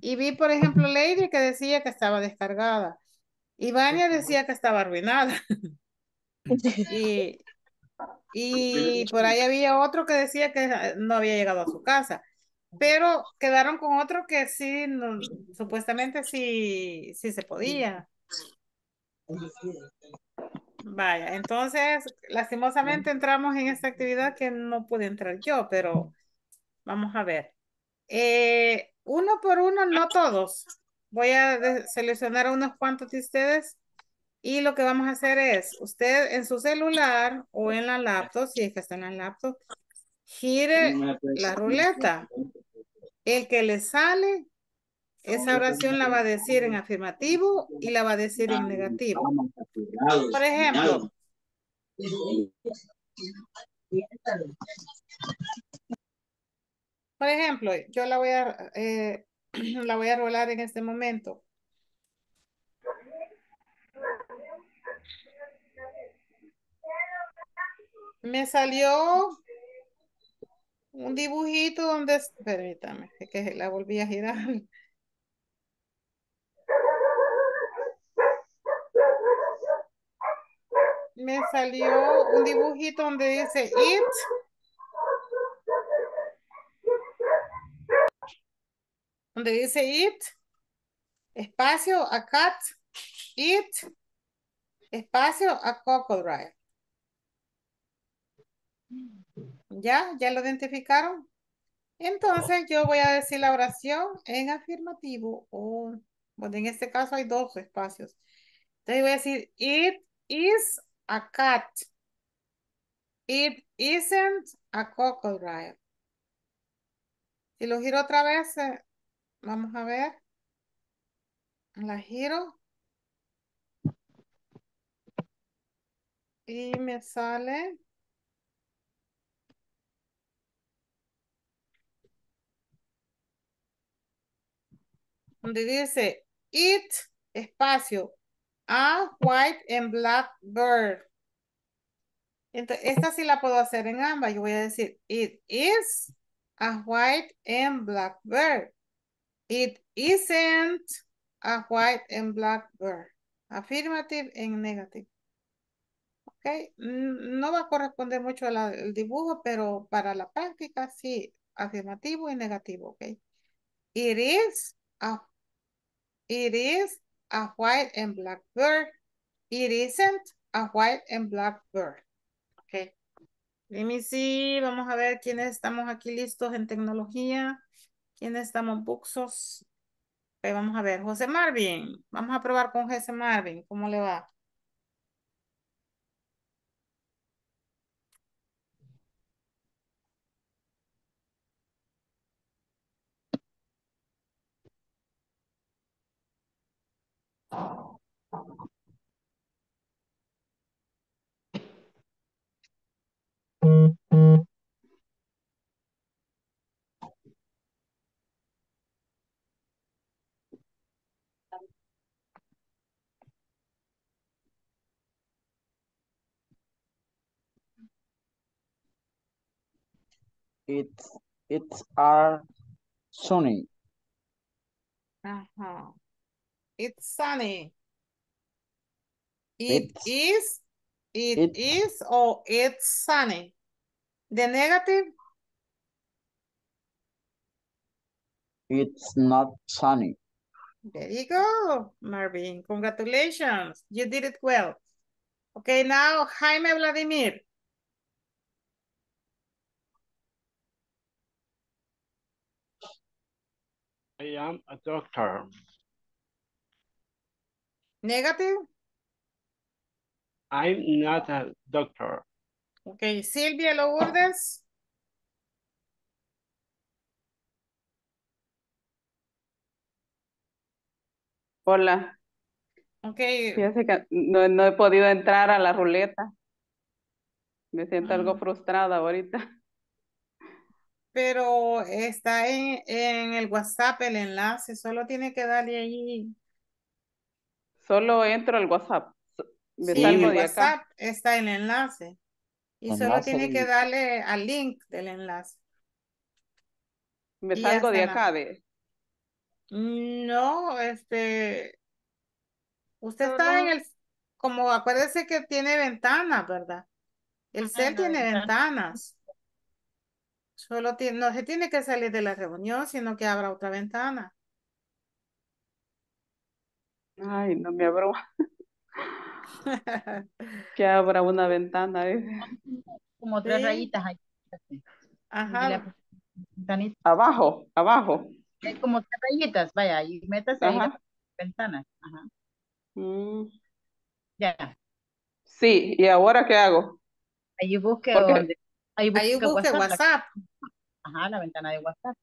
y vi, por ejemplo, Lady que decía que estaba descargada. Y Vania decía que estaba arruinada. <laughs> Y, y por ahí había otro que decía que no había llegado a su casa. Pero quedaron con otro que sí, no- supuestamente sí, sí se podía. Vaya, entonces, lastimosamente entramos en esta actividad que no pude entrar yo, pero vamos a ver. Eh, uno por uno, no todos. Voy a seleccionar a unos cuantos de ustedes y lo que vamos a hacer es, usted en su celular o en la laptop, si es que está en la laptop, gire la ruleta. El que le sale, esa oración la va a decir en afirmativo y la va a decir en negativo. Por ejemplo, por ejemplo, yo la voy a, eh, <clears throat> la voy a rolar en este momento. Me salió un dibujito donde, permítame, que la volví a girar. Me salió un dibujito donde dice it. Donde dice it. Espacio a cat. It. Espacio a crocodile. ¿Ya? ¿Ya lo identificaron? Entonces yo voy a decir la oración en afirmativo o, bueno, en este caso hay dos espacios. Entonces voy a decir, it is a cat. It isn't a crocodile. Si lo giro otra vez, eh, vamos a ver. La giro. Y me sale. Donde dice, it, espacio, a white and black bird. Entonces, esta sí la puedo hacer en ambas. Yo voy a decir, it is a white and black bird. It isn't a white and black bird. Affirmative and negative. Ok, no va a corresponder mucho al dibujo, pero para la práctica sí, afirmativo y negativo, ok. It is a It is a white and black bird. It isn't a white and black bird. Okay. Let me see. Vamos a ver quiénes estamos aquí listos en tecnología. ¿Quiénes estamos buxos? Ok, vamos a ver. José Marvin. Vamos a probar con José Marvin. ¿Cómo le va? It's it's are sunny. Ajá. It's sunny. It It's- is, it it- is, or it's sunny. The negative, It's not sunny. there you go, Marvin. Congratulations. You did it well. Okay, now Jaime Vladimir. I am a doctor. Negative. I'm not a doctor. Okay, Silvia Lourdes. Hola, Okay, fíjese que no, no he podido entrar a la ruleta. Me siento algo Ah. frustrada ahorita. pero está en, en el WhatsApp el enlace, solo tiene que darle ahí. Solo entro al WhatsApp. Me Sí, en salgo el de acá. WhatsApp está el enlace. Y solo tiene que darle al link del enlace. Me Y salgo de la- acá de. No, este, usted está en el, como acuérdese que tiene ventanas, ¿verdad? El cel tiene ventana. ventanas. Solo tiene, no se tiene que salir de la reunión, sino que abra otra ventana. Ay, no me abro. <laughs> Que abra una ventana. eh. Como tres Sí. rayitas ahí. Ajá, la. Abajo, abajo. Hay como tres rayitas, vaya, y métase ahí la Ajá. ventana. Ajá. Mm, Ya. Sí, ¿y ahora qué hago? Ahí busque donde. Ahí busque, ahí busque WhatsApp. ajá, la ventana de WhatsApp.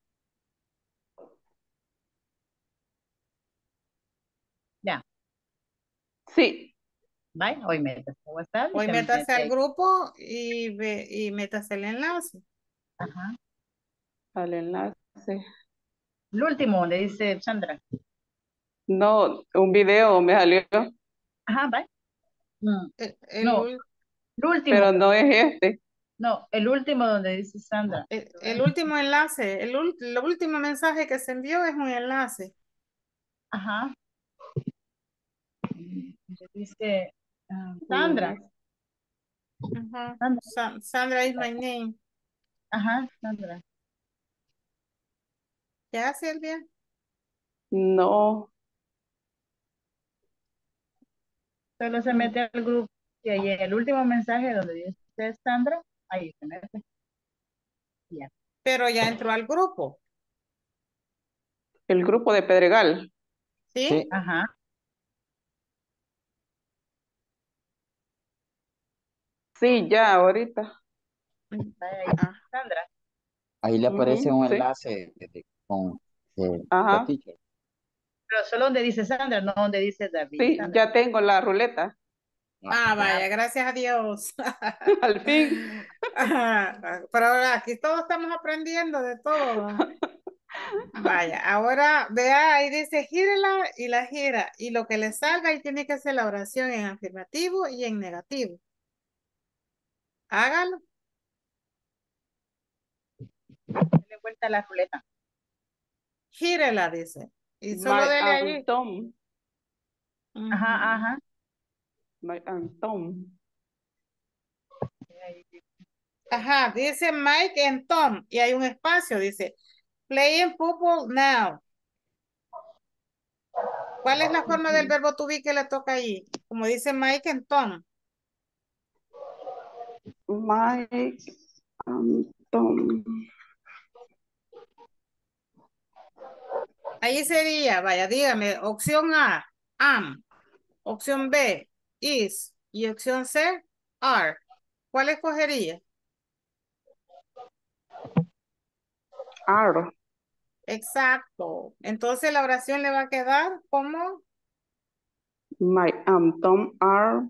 Ya. Sí, Vaya, hoy métase a WhatsApp. Hoy se métase al grupo y, ve, y métase el enlace. Ajá. al enlace. El último, donde dice Sandra. No, un video me salió, Ajá, vaya. Mm, El, el No. El último. pero no es este. No, el último donde dice Sandra. el- el último enlace, el, el último mensaje que se envió es un enlace. Ajá. Dice ah, Sandra. Sandra. Sa- Sandra is my name. Ajá, Sandra. ¿Ya, Silvia? No, Solo se mete al grupo y ahí el último mensaje donde dice Sandra, ahí se mete. Ya. Pero ya entró al grupo. el grupo de Pedregal. ¿Sí? Sí. Ajá. Sí, ya, ahorita. Ah, Sandra. Ahí le aparece Ujú, un sí. enlace de- de- con de, Ajá. la teacher. Pero solo donde dice Sandra, no donde dice David. Sí, Sandra. ya tengo la ruleta. Ah, vaya, gracias a Dios. <laughs> Al fin. Ajá, Pero ahora aquí todos estamos aprendiendo de todo. ¿va? Vaya, ahora vea, ahí dice gírela y la gira. Y lo que le salga, ahí tiene que hacer la oración en afirmativo y en negativo. Hágalo. Dale vuelta a la ruleta. Gírela, dice. Y solo My dele ahí. and Tom. Ajá, ajá. My and Tom. Ajá, dice Mike and Tom. Y hay un espacio, dice. Playing football now. ¿Cuál es la forma del verbo to be que le toca ahí? Como dice Mike en Tom. Mike and Tom. Ahí sería, vaya, dígame, opción A, am. Opción B, is. Y opción C, are. ¿Cuál escogería? Are. Exacto. Entonces la oración le va a quedar como Mike and Tom are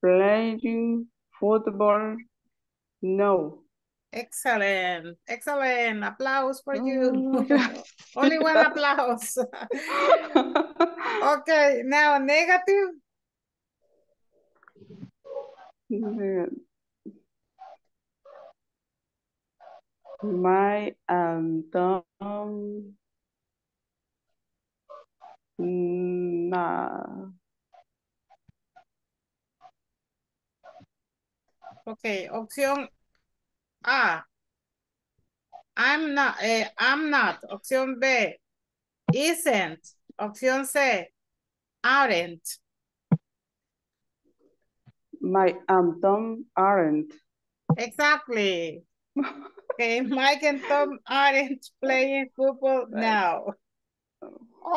playing football. No. Excellent, excellent. Applause for you. Mm. <laughs> Only one applause. <laughs> okay, now negative. My Tom. Nah. Okay, opción A. I'm not, eh, I'm not. Opción B. Isn't. Opción C. Aren't. My and Tom aren't. Exactly. <laughs> Okay, Mike and Tom aren't playing football now.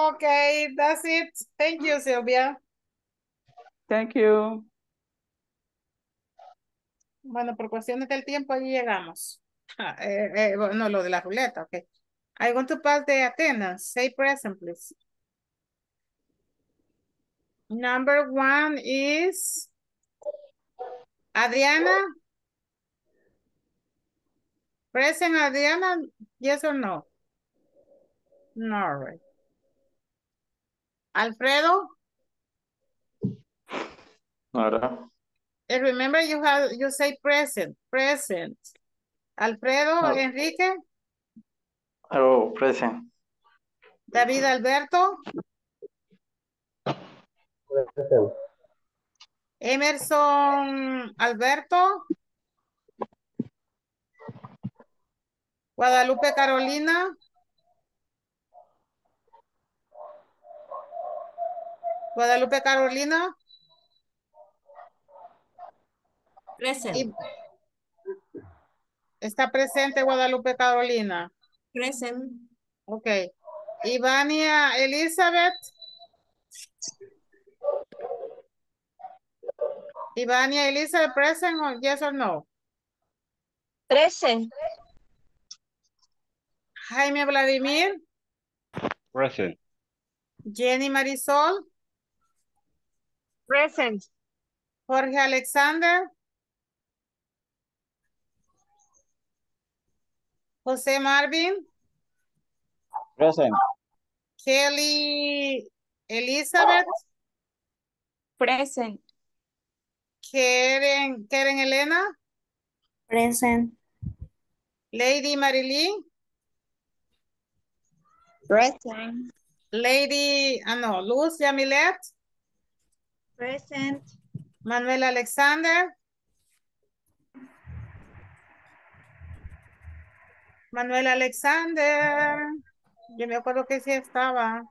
Okay, that's it. Thank you, Sylvia. Thank you. Bueno, por cuestiones del tiempo, allí llegamos. <laughs> Ah, eh, eh, lo de la ruleta, ok. I want to pass the attendance. Say present, please. Number one is Adriana. Present, Adriana, yes or no? No, right. Alfredo, Ahora. Remember you have, you say present, present. Alfredo, No. Enrique, Oh, present. David Alberto, Emerson Alberto, Guadalupe Carolina, Guadalupe Carolina, Present. está presente Guadalupe Carolina. Present. Ok. Ivania Elizabeth. Ivania Elizabeth present or yes or no? Present. Jaime Vladimir, Present. Jenny Marisol, Present. Jorge Alexander, José Marvin, Present. Kelly Elizabeth, Present. Keren, Keren Elena, Present. Lady Marilyn, Present. Lady, ah no, Luz Yamilet, Present. Manuel Alexander. Manuel Alexander. Yo me acuerdo que sí estaba.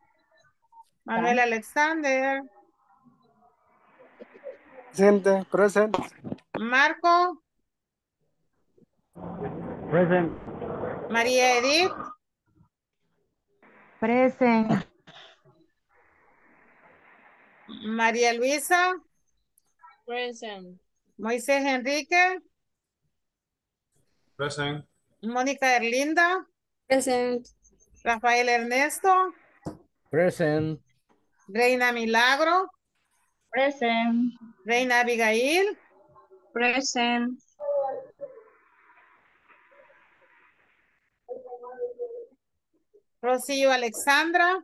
Manuel Alexander. Presente, present. Marco. Present. María Edith. Present. María Luisa. Present. Moisés Enrique. Present. Mónica Erlinda. Present. Rafael Ernesto. Present. Reina Milagro. Present. Reina Abigail. Present. Rocío Alexandra.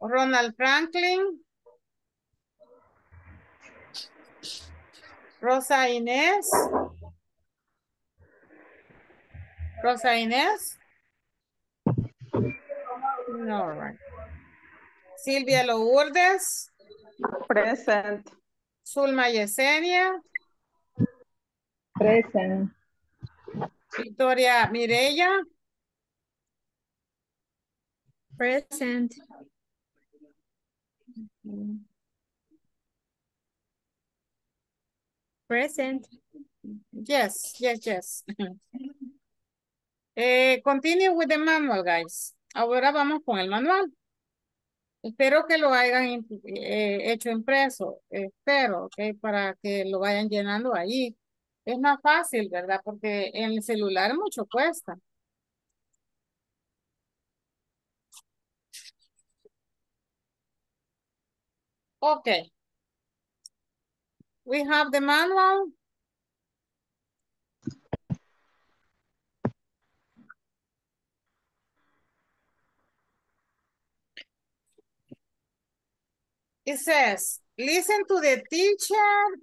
Ronald Franklin. Rosa Inés. Rosa Inés. No, right. Silvia Lourdes. Present. Zulma Yesenia. Present. Victoria Mireya, Present. Present. yes, yes, yes. <laughs> Eh, continue with the manual, guys. Ahora vamos con el manual. Espero que lo hayan eh, hecho impreso. Espero, ok, para que lo vayan llenando allí. Es más fácil, ¿verdad? Porque en el celular mucho cuesta. Okay. We have the manual. It says, listen to the teacher,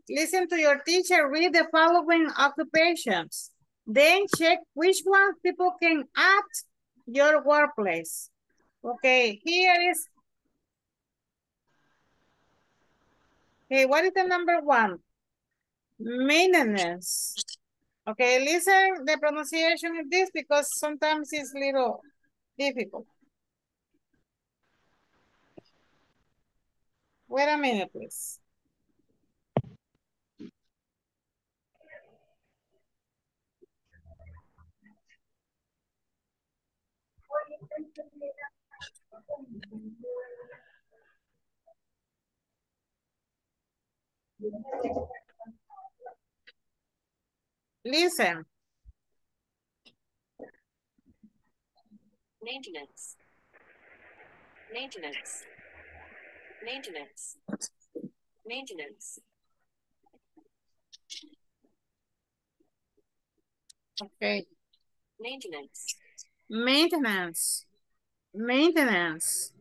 listen to your teacher, read the following occupations. Then check which one people can add your workplace. Okay, here is. Okay, what is the number one? Maintenance. Okay, listen the pronunciation of this because sometimes it's little difficult. Wait a minute, please. Listen. Maintenance. Maintenance. Maintenance. Maintenance. Okay. Maintenance. Maintenance. Maintenance.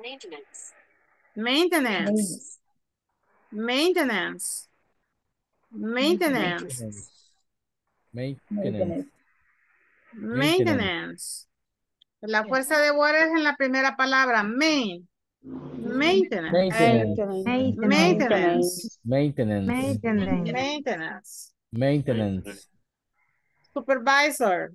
Maintenance. Maintenance. Maintenance. Maintenance. Maintenance. Maintenance. La fuerza de word es en la primera palabra, main. Maintenance. Maintenance. Maintenance. Maintenance. Maintenance. Maintenance. Supervisor.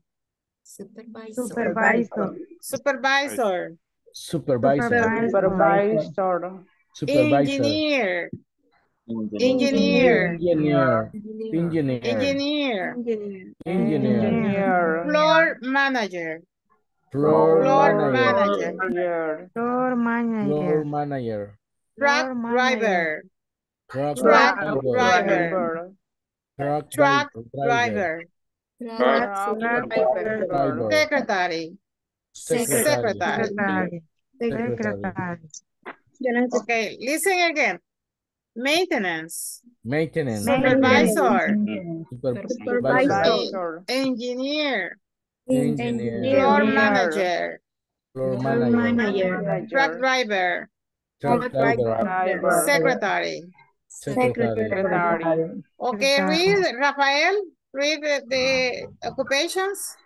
Supervisor. Supervisor. Supervisor. Supervisor. Supervisor. Engineer. Engineer. Engineer. Engineer. Engineer. Engineer. Floor manager. Floor Floor manager. manager. Floor manager. Floor manager. Truck driver. Truck Truck driver. driver. Truck Truck driver. driver. Driver. Secretary. Secretary. Secretary. Secretary. Okay, listen again. Maintenance. Maintenance. Supervisor. Super- Supervisor. Engineer. Engineer. Floor manager. Floor manager. Truck driver. Truck driver. Secretary. Secretary. Okay, read, Rafael, read the, the occupations.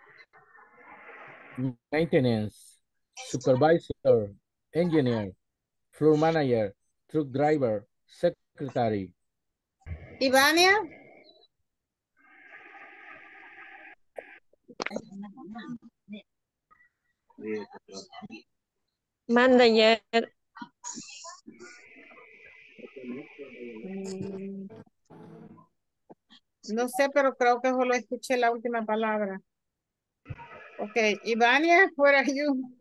Maintenance. Supervisor. Engineer. Floor manager. Truck driver. Secretary. Ivania. Manager. No sé, pero creo que solo escuché la última palabra. Ok, Ivania, where are you?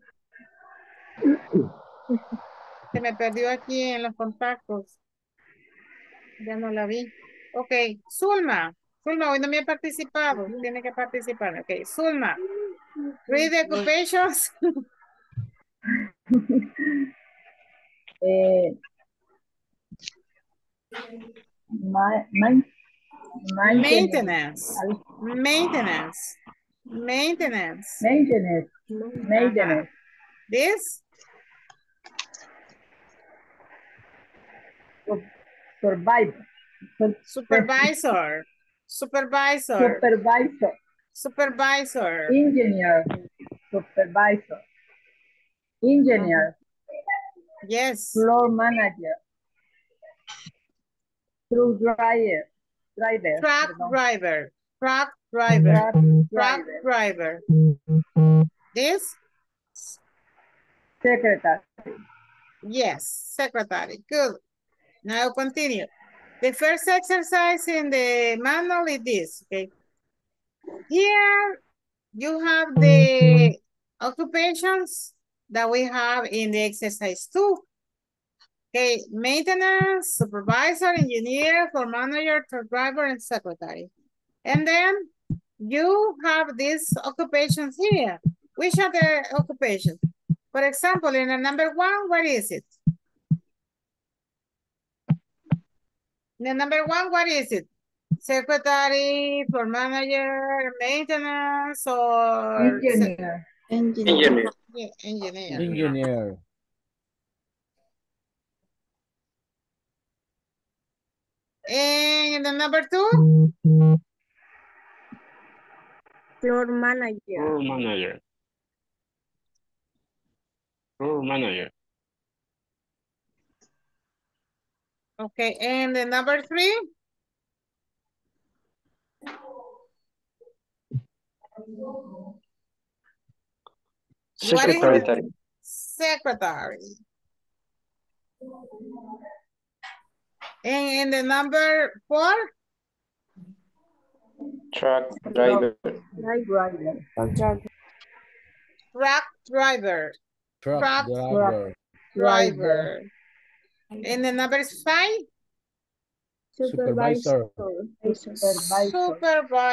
Se me perdió aquí en los contactos. Ya no la vi. Ok, Zulma. Zulma, hoy no me ha participado. Tiene que participar. Ok, Zulma. Read the occupations. <laughs> Eh, ma- ma- Maintenance. Maintenance. Maintenance. Maintenance. Maintenance. This? Survivor. Supervisor. Supervisor. Supervisor. Supervisor. Engineer. Supervisor. Engineer. Yes. Floor manager. Truck driver. Driver. Truck driver. Truck driver. Truck Truck driver. This? Secretary. Yes, secretary. Good. Now continue. The first exercise in the manual is this, okay? Here you have the occupations that we have in the exercise two. Okay, maintenance, supervisor, engineer, floor manager, driver, and secretary. And then you have these occupations here. Which are the occupations? For example, in the number one, what is it? The number one, what is it? Secretary, floor manager, maintenance, or? Engineer. Engineer. Yeah, engineer. Engineer. And the number two? Floor manager. Floor manager. Floor manager. Okay, and the number three? What is it? Secretary. Secretary. And in the number four? Truck driver. Truck driver. Truck driver. Truck Truck driver. Driver. And the number is five? Supervisor. Supervisor.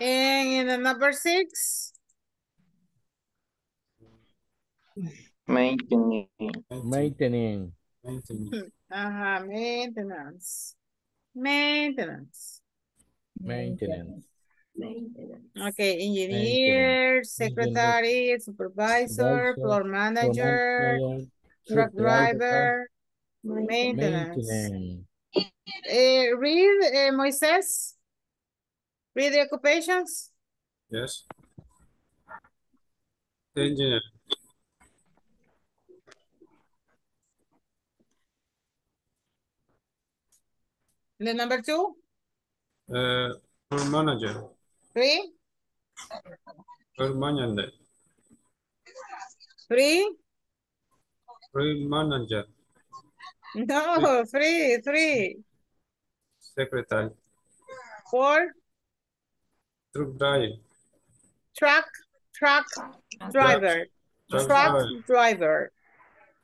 And in the number six? Maintenance. Maintenance. Uh-huh, maintenance. Maintenance. Maintenance. Okay, engineer, secretary, supervisor, floor manager, truck driver, maintenance. Maintenance. Eh, read, eh, Moises. Read the occupations. Yes. Engineer. The number two, Uh, floor manager. Three, Floor manager. three. Floor manager. No, three, three, Secretary. four, Truck driver. truck, truck driver, Truck truck driver. driver,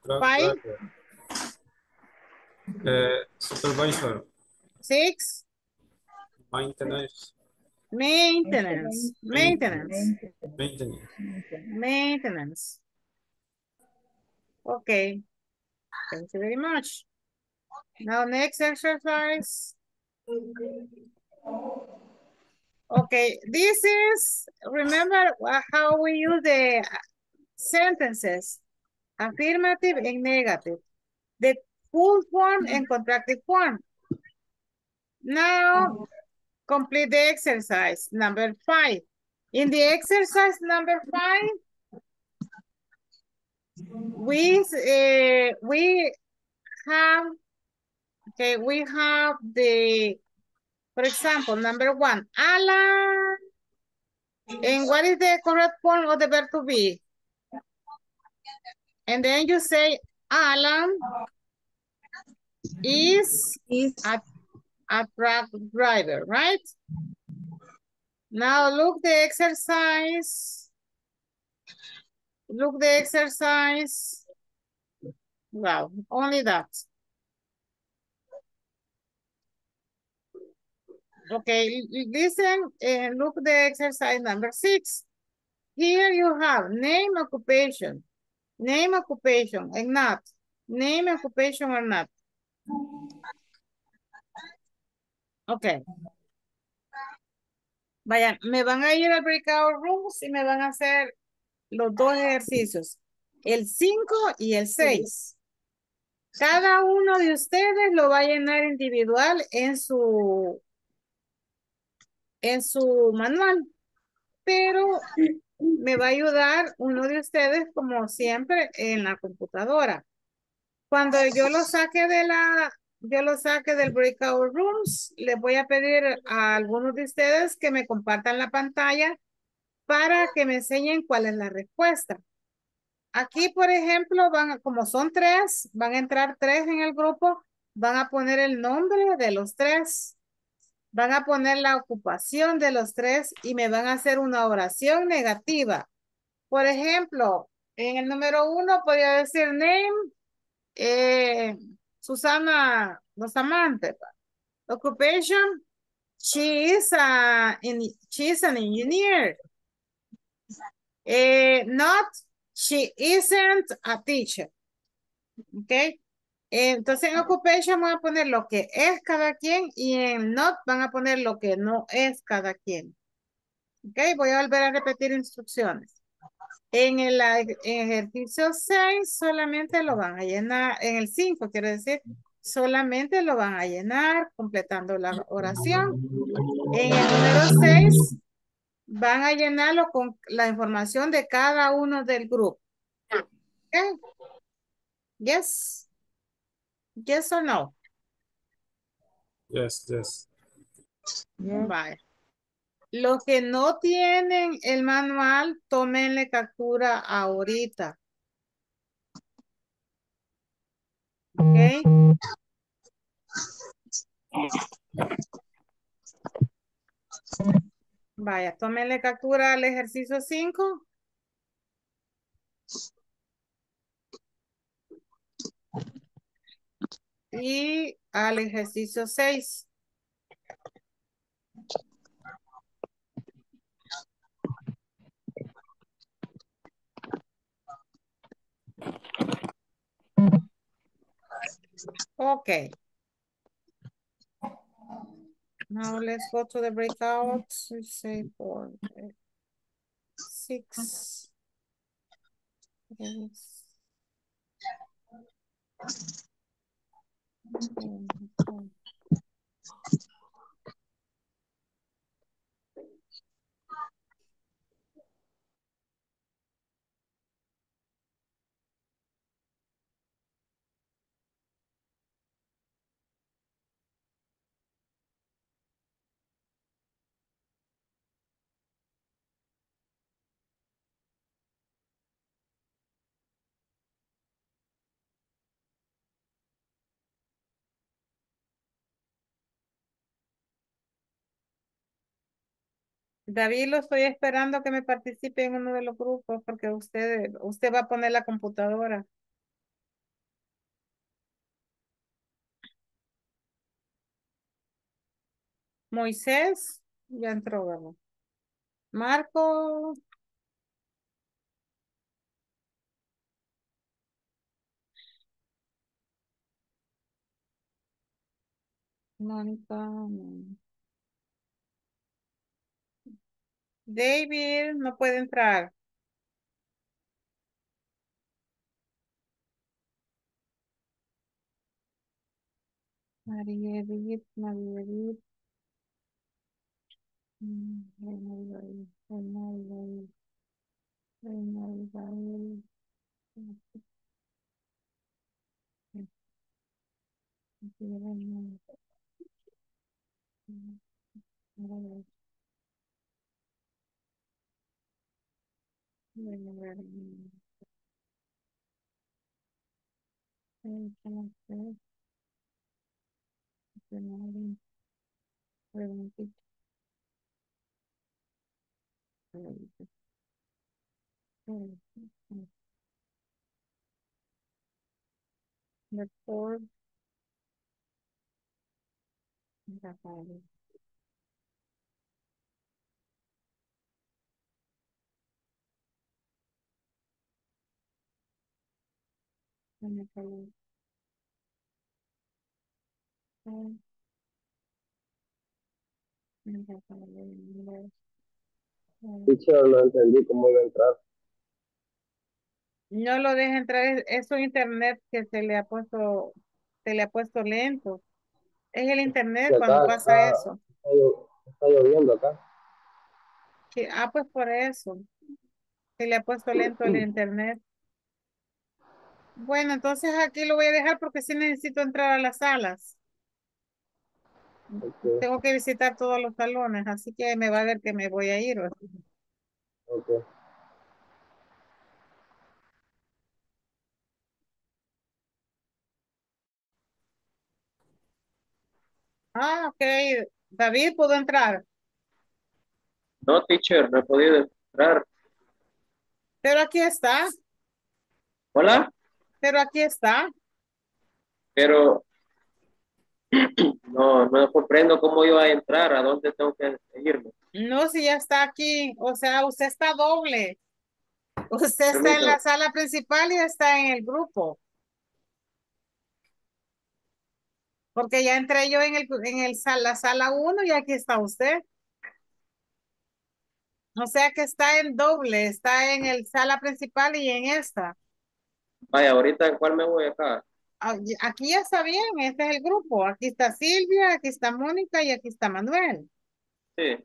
Truck Five. driver. Uh, supervisor. six, Maintenance. Maintenance, maintenance, Maintenance. maintenance. Okay, thank you very much. Now next exercise. Okay, this is, remember how we use the sentences, affirmative and negative, the full form and contracted form. Now, complete the exercise, number five. In the exercise number five, we, uh, we have, okay, we have the, for example, number one, Alan. And what is the correct form of the verb to be? And then you say, Alan is, a, a truck driver, right? Now look the exercise. Look the exercise. Wow, only that. Okay, listen and look the exercise number six. Here you have name, occupation, name, occupation, and not. Name, occupation, or not. Okay. Vayan, me van a ir al breakout rooms y me van a hacer los dos ejercicios, el 5 y el 6. Cada uno de ustedes lo va a llenar individual en su, en su manual, pero me va a ayudar uno de ustedes, como siempre, en la computadora. Cuando yo lo saque de la, yo lo saque del breakout rooms, les voy a pedir a algunos de ustedes que me compartan la pantalla para que me enseñen cuál es la respuesta. Aquí, por ejemplo, van, como son tres, van a entrar tres en el grupo, van a poner el nombre de los tres, van a poner la ocupación de los tres y me van a hacer una oración negativa. Por ejemplo, en el número uno podría decir name, eh, Susana Los Amantes. Occupation, she is, a, she is an engineer. Eh, not, she isn't a teacher. Ok. Entonces en occupation van a poner lo que es cada quien y en not van a poner lo que no es cada quien. Ok, voy a volver a repetir instrucciones. En el ejercicio 6 solamente lo van a llenar, en el 5 quiero decir, solamente lo van a llenar completando la oración. En el número 6 van a llenarlo con la información de cada uno del grupo. Okay. Yes. Yes or no. Yes, yes. Vale. Los que no tienen el manual, tómenle captura ahorita. Ok. Vaya, tómenle captura al ejercicio 5. Y al ejercicio 6. Okay. Now let's go to the breakout. Let's say four, six. Yes. seven, David, lo estoy esperando que me participe en uno de los grupos porque usted, usted va a poner la computadora. Moisés, ya entró, ¿verdad? Marco, Mónica. David, no puede entrar. María Edith, María. Mm, Reina Isabel, Reina Isabel, Reina Isabel. Aquí, Reina. Mm, Reina Reina Isabel. Eh, ¿cómo se llama? Reina Isabel, Reina Isabel, Reina Isabel, Reina Isabel. Doctor Teacher, no entendí cómo iba a entrar. No lo deja entrar, es, es su internet que se le ha puesto, se le ha puesto lento. Es el internet cuando pasa está, eso. está llo- está lloviendo acá. Sí, ah, pues por eso. Se le ha puesto lento el internet. Bueno, entonces aquí lo voy a dejar porque sí necesito entrar a las salas. Tengo que visitar todos los salones, así que me va a ver que me voy a ir. ¿o? ok. Ah, ok. David, ¿puedo entrar? No, teacher, no he podido entrar. Pero aquí está, Hola, pero aquí está. pero <clears throat> no, no comprendo cómo iba a entrar, a dónde tengo que irme. No, si ya está aquí. O sea, usted está doble. Usted está en la sala principal y está en el grupo. Porque ya entré yo en el, en el la sala 1 y aquí está usted. O sea que está en doble, está en el sala principal y en esta. Vaya, ahorita en cuál me voy acá. Ah, Aquí ya está bien, este es el grupo. Aquí está Silvia, aquí está Mónica y aquí está Manuel. Sí,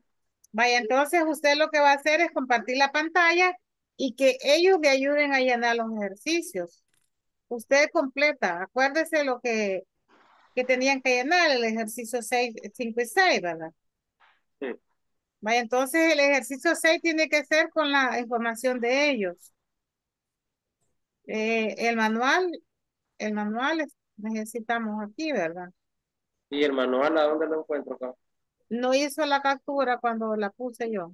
Vaya, entonces usted lo que va a hacer es compartir la pantalla y que ellos le ayuden a llenar los ejercicios. Usted completa, acuérdese lo que, que tenían que llenar, el ejercicio 6, 5 y 6, ¿verdad? sí. Vaya, entonces el ejercicio 6 tiene que ser con la información de ellos. Eh, el manual, el manual es- necesitamos aquí, ¿verdad? ¿Y el manual a dónde lo encuentro acá? No hizo la captura cuando la puse yo.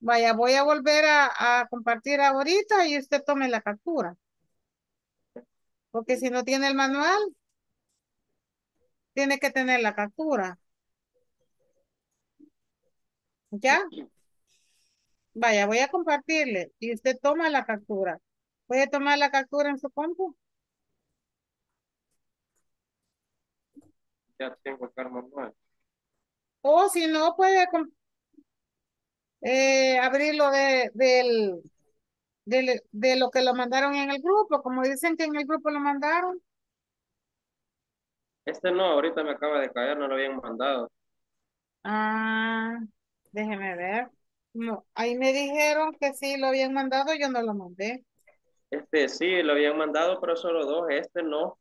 Vaya, voy a volver a, a compartir ahorita y usted tome la captura. Porque si no tiene el manual, tiene que tener la captura. ¿Ya? <clears throat> Vaya, voy a compartirle y usted toma la captura. ¿Puede tomar la captura en su compu? Ya tengo acá manual. O si no, puede eh, abrirlo de, del, del- de lo que lo mandaron en el grupo. Como dicen que en el grupo lo mandaron. Este no, ahorita me acaba de caer, no lo habían mandado. Ah, déjeme ver. No, ahí me dijeron que sí lo habían mandado, yo no lo mandé. Este sí, lo habían mandado, pero solo dos. Este no.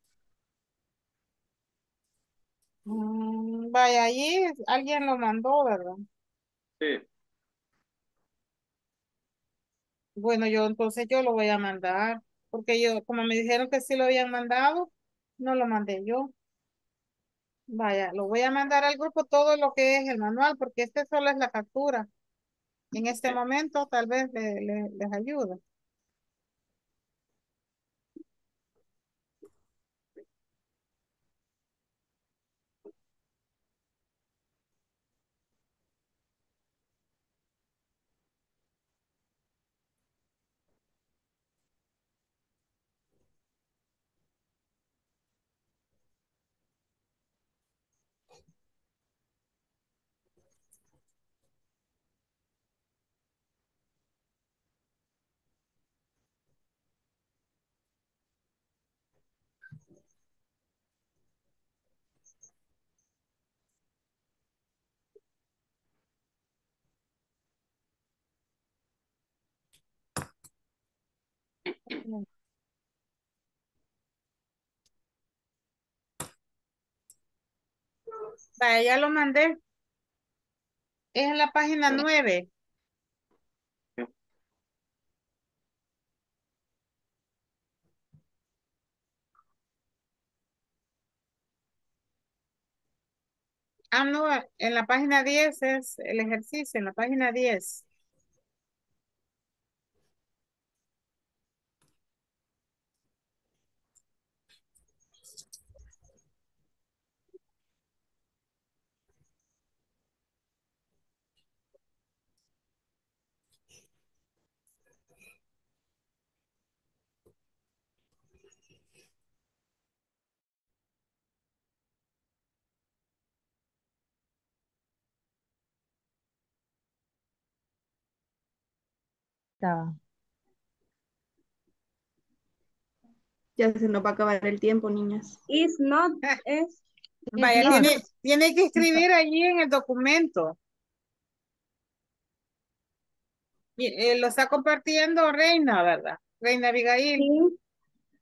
Mm, vaya, allí alguien lo mandó, ¿verdad? Sí. Bueno, yo entonces yo lo voy a mandar, porque yo, como me dijeron que sí lo habían mandado, no lo mandé yo. Vaya, lo voy a mandar al grupo todo lo que es el manual, porque este solo es la captura. En este momento tal vez le- le- les ayude. Ya lo mandé. Es en la página nueve. Ah, no, en la página 10 es el ejercicio, en la página 10. Estaba. Ya se nos va a acabar el tiempo, niñas. Is not, es. Vaya, tiene, tiene que escribir allí en el documento. Eh, lo está compartiendo Reina, ¿verdad? Reina Abigail. Sí.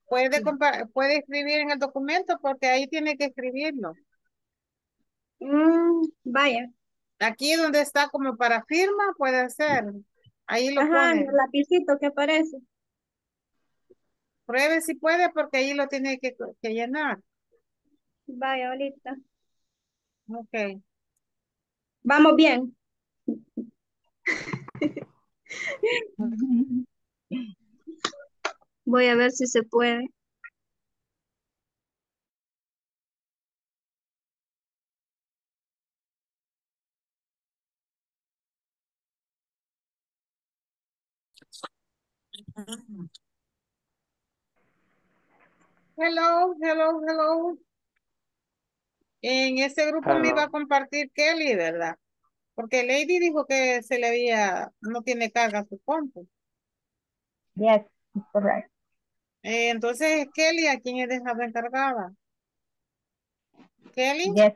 puede, compa- puede escribir en el documento porque ahí tiene que escribirlo. Mm, vaya. Aquí donde está como para firma puede ser. Ahí lo Ajá, pone. el lapicito que aparece. Pruebe si puede porque ahí lo tiene que, que llenar. Vaya, ahorita. Ok. Vamos bien. <laughs> Voy a ver si se puede. Hello, hello, hello. En ese grupo me iba a compartir Kelly, ¿verdad? Porque Lady dijo que se le había, no tiene carga su compu. Yes, correct. Eh, entonces, Kelly, ¿a quién he dejado encargada? Kelly, Yes.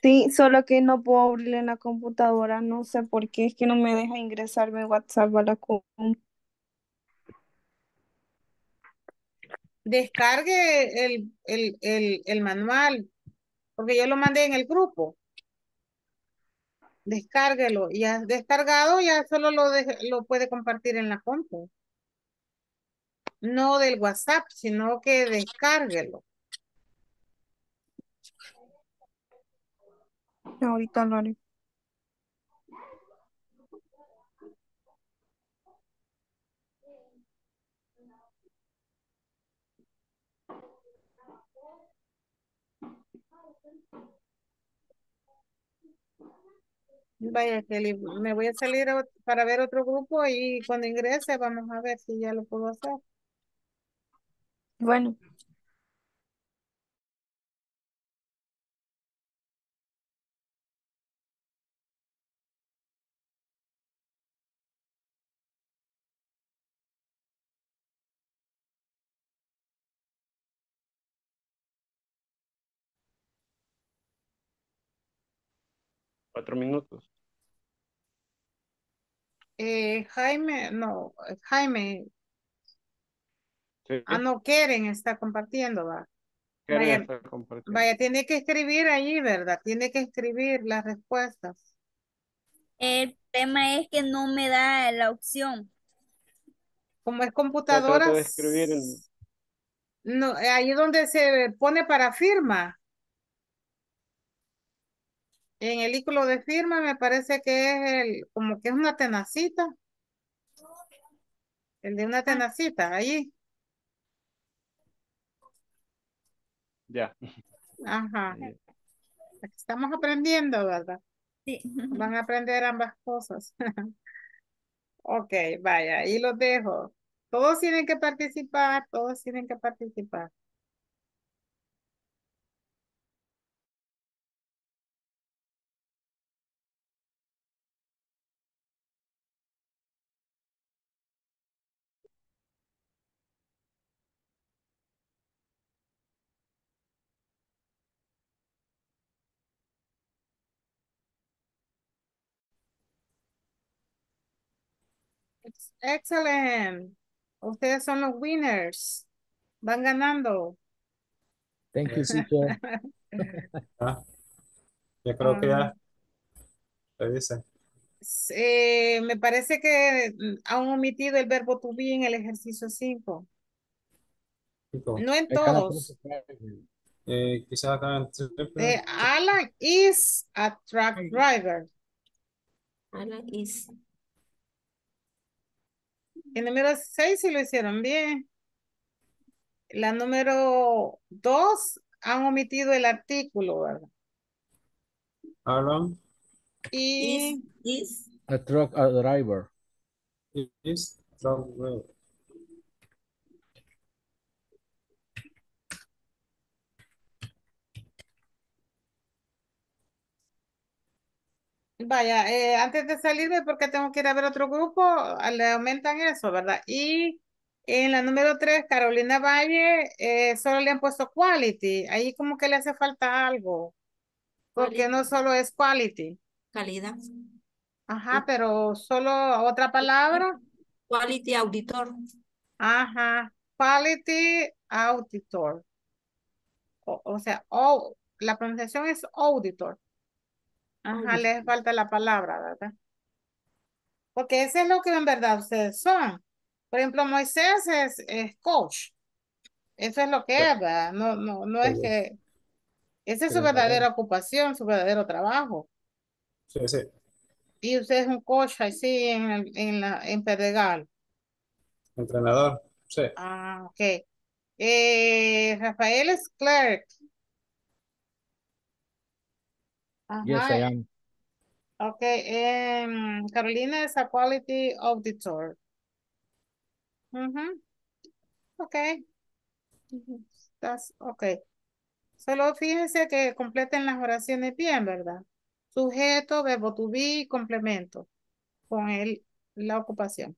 Sí, solo que no puedo abrir en la computadora, no sé por qué, es que no me deja ingresarme en WhatsApp a la compu. Descargue el, el, el, el manual, porque yo lo mandé en el grupo. Descárguelo. Y has descargado, ya solo lo, deje- lo puede compartir en la compu. No del WhatsApp, sino que descárguelo. Ahorita lo haré. Vaya, Kelly, me voy a salir para ver otro grupo y cuando ingrese vamos a ver si ya lo puedo hacer. Bueno, Cuatro minutos. Eh, Jaime, no, Jaime, Sí. ah, no, Keren está compartiendo, va. Vaya, está compartiendo. vaya, tiene que escribir allí, ¿verdad? Tiene que escribir las respuestas. El tema es que no me da la opción. Como es computadora, no, eh, ahí donde se pone para firma. En el icono de firma me parece que es el, como que es una tenacita. El de una tenacita, ahí. Ya. Ajá. Estamos aprendiendo, ¿verdad? Sí. Van a <laughs> aprender ambas cosas. <laughs> Ok, vaya, ahí los dejo. Todos tienen que participar, todos tienen que participar. Excellent. Ustedes son los winners. Van ganando. Thank you, teacher. <laughs> Ah, yo creo que ya s- eh, me parece que han omitido el verbo to be en el ejercicio 5. Tipo, No en todos. eh, quizás acá en Eh, Alan is a truck driver. Alan is. El número 6 sí lo hicieron bien. La número 2 han omitido el artículo, ¿verdad? Aaron Y Is. A truck a driver. is truck driver. Vaya, eh, antes de salirme, porque tengo que ir a ver otro grupo, ah, le aumentan eso, ¿verdad? Y en la número 3, Carolina Valle, eh, solo le han puesto quality. Ahí como que le hace falta algo, porque no solo es quality. Calidad. Ajá, pero solo otra palabra. Quality auditor. Ajá. Quality auditor. O, o sea, au- la pronunciación es auditor. Ajá, les falta la palabra, ¿verdad? Porque eso es lo que en verdad ustedes son. Por ejemplo, Moisés es, es coach. Eso es lo que es, ¿verdad? No, no, no es que... Esa es su verdadera ocupación, su verdadero trabajo. Sí, sí. Y usted es un coach así en, el- en, la, en Pedregal. Entrenador. Sí. Ah, ok. Eh, Rafael es clerk. Yes, Ajá. I am. Ok. em, Carolina es a quality auditor. Ujú, Ok. Ujú, That's okay. Solo fíjense que completen las oraciones bien, ¿verdad? Sujeto, verbo to be, complemento con el, la ocupación.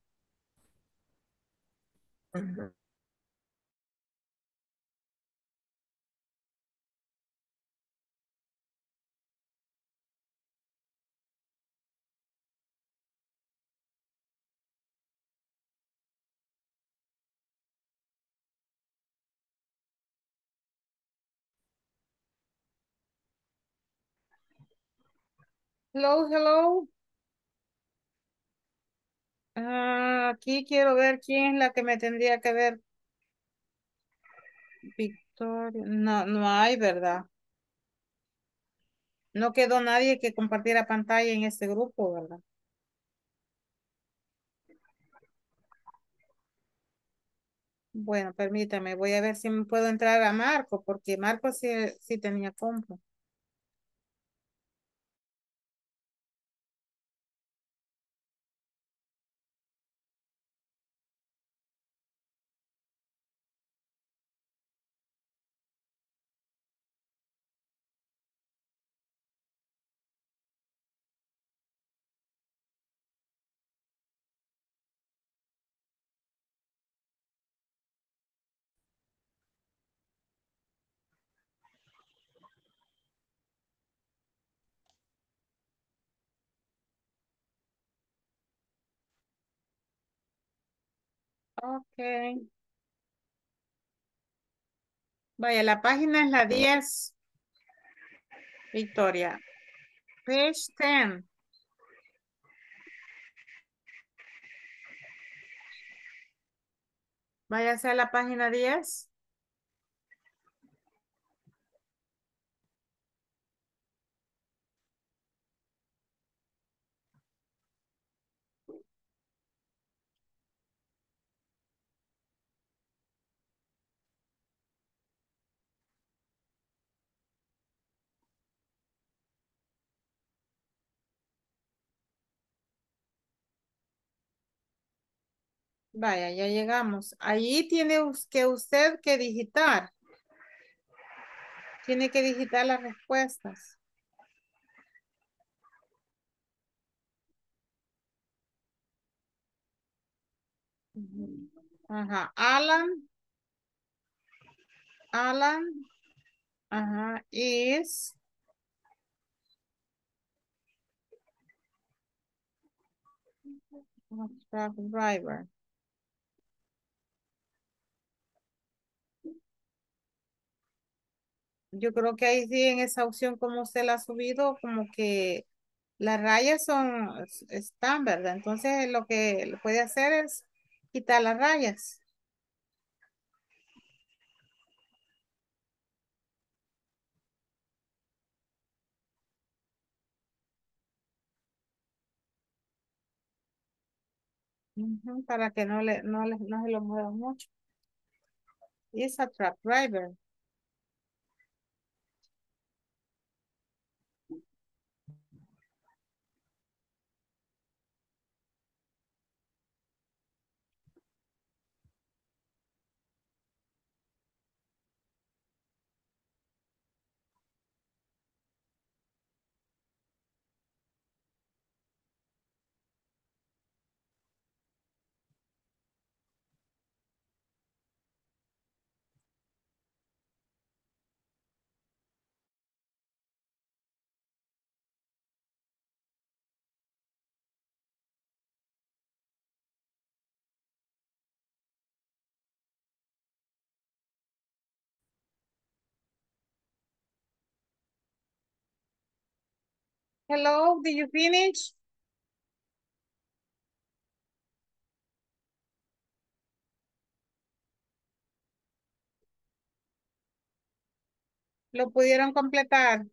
Hello, hello. Ah, aquí quiero ver quién es la que me tendría que ver. Victoria. No, no hay, ¿verdad? No quedó nadie que compartiera pantalla en este grupo, ¿verdad? Bueno, permítame, voy a ver si me puedo entrar a Marco, porque Marco sí, sí tenía compu. Ok. Vaya, la página es la 10. Victoria. Page 10. Váyase a la página 10. Vaya, ya llegamos. Allí tiene que usted que digitar. Tiene que digitar las respuestas. Ajá. Alan. Alan. Ajá. Is. driver. Yo creo que ahí sí en esa opción como usted la ha subido, como que las rayas son, están, ¿verdad? Entonces lo que puede hacer es quitar las rayas. Para que no le, no le, no se lo mueva mucho. Is a truck driver. Hello, did you finish? ¿Lo pudieron completar?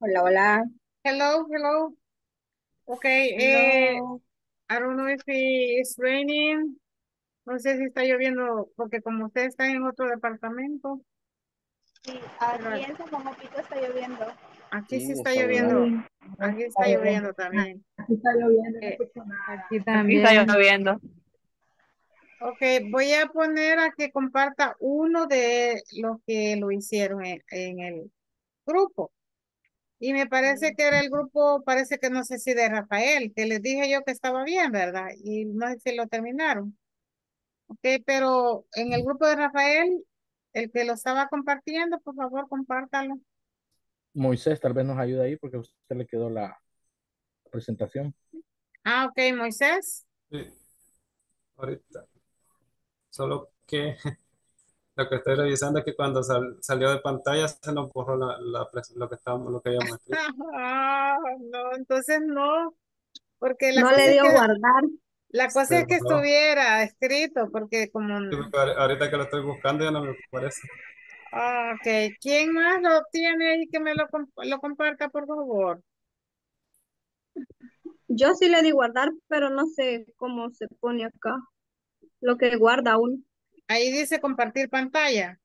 Hola, hola. Hello, hello. Okay, eh, Hello. I don't know if it's raining. No sé si está lloviendo, porque como usted está en otro departamento. Sí, aquí en está lloviendo. Aquí sí Sí, está está lloviendo. lloviendo. Aquí está lloviendo también. Aquí está lloviendo, Eh, escucho nada. aquí Aquí está también. lloviendo. Ok, voy a poner a que comparta uno de los que lo hicieron en, en el grupo. Y me parece que era el grupo, parece que no sé si de Rafael, que les dije yo que estaba bien, ¿verdad? Y no sé si lo terminaron. Ok, pero en el grupo de Rafael, el que lo estaba compartiendo, por favor, compártalo. Moisés tal vez nos ayude ahí porque a usted le quedó la presentación. Ah, ok, Moisés. Sí, ahorita. Solo que <laughs> lo que estoy revisando es que cuando sal- salió de pantalla se nos borró la, lo que estábamos, lo que habíamos <laughs> escrito. Ah, no, entonces no, porque la No le dio que guardar. La cosa es que estuviera escrito, porque como ahorita que lo estoy buscando ya no me parece. Ah, ok, ¿quién más lo tiene ahí que me lo, comp- lo comparta, por favor? Yo sí le di guardar, pero no sé cómo se pone acá. Lo que guarda uno. Ahí dice compartir pantalla.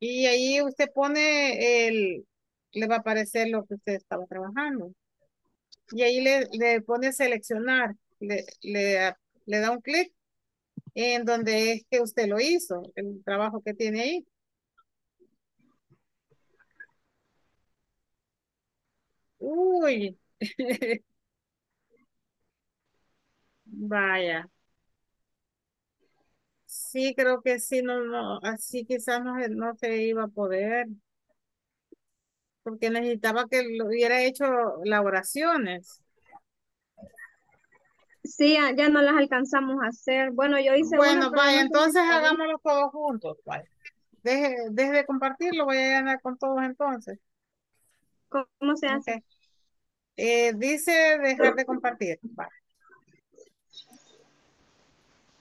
Y ahí usted pone el, le va a aparecer lo que usted estaba trabajando. Y ahí le, le pone seleccionar, le, le, le da un clic en donde es que usted lo hizo, el trabajo que tiene ahí. Uy, <laughs> vaya. Sí, creo que sí, no, no, así quizás no, no se iba a poder, porque necesitaba que lo hubiera hecho elaboraciones. Sí, ya, no las alcanzamos a hacer. Bueno, yo hice Bueno, vaya, no entonces bien. hagámoslo todos juntos. Vaya. Deje, deje de compartirlo, voy a llenar con todos entonces. ¿Cómo se hace? Eh, dice dejar de compartir. Vaya.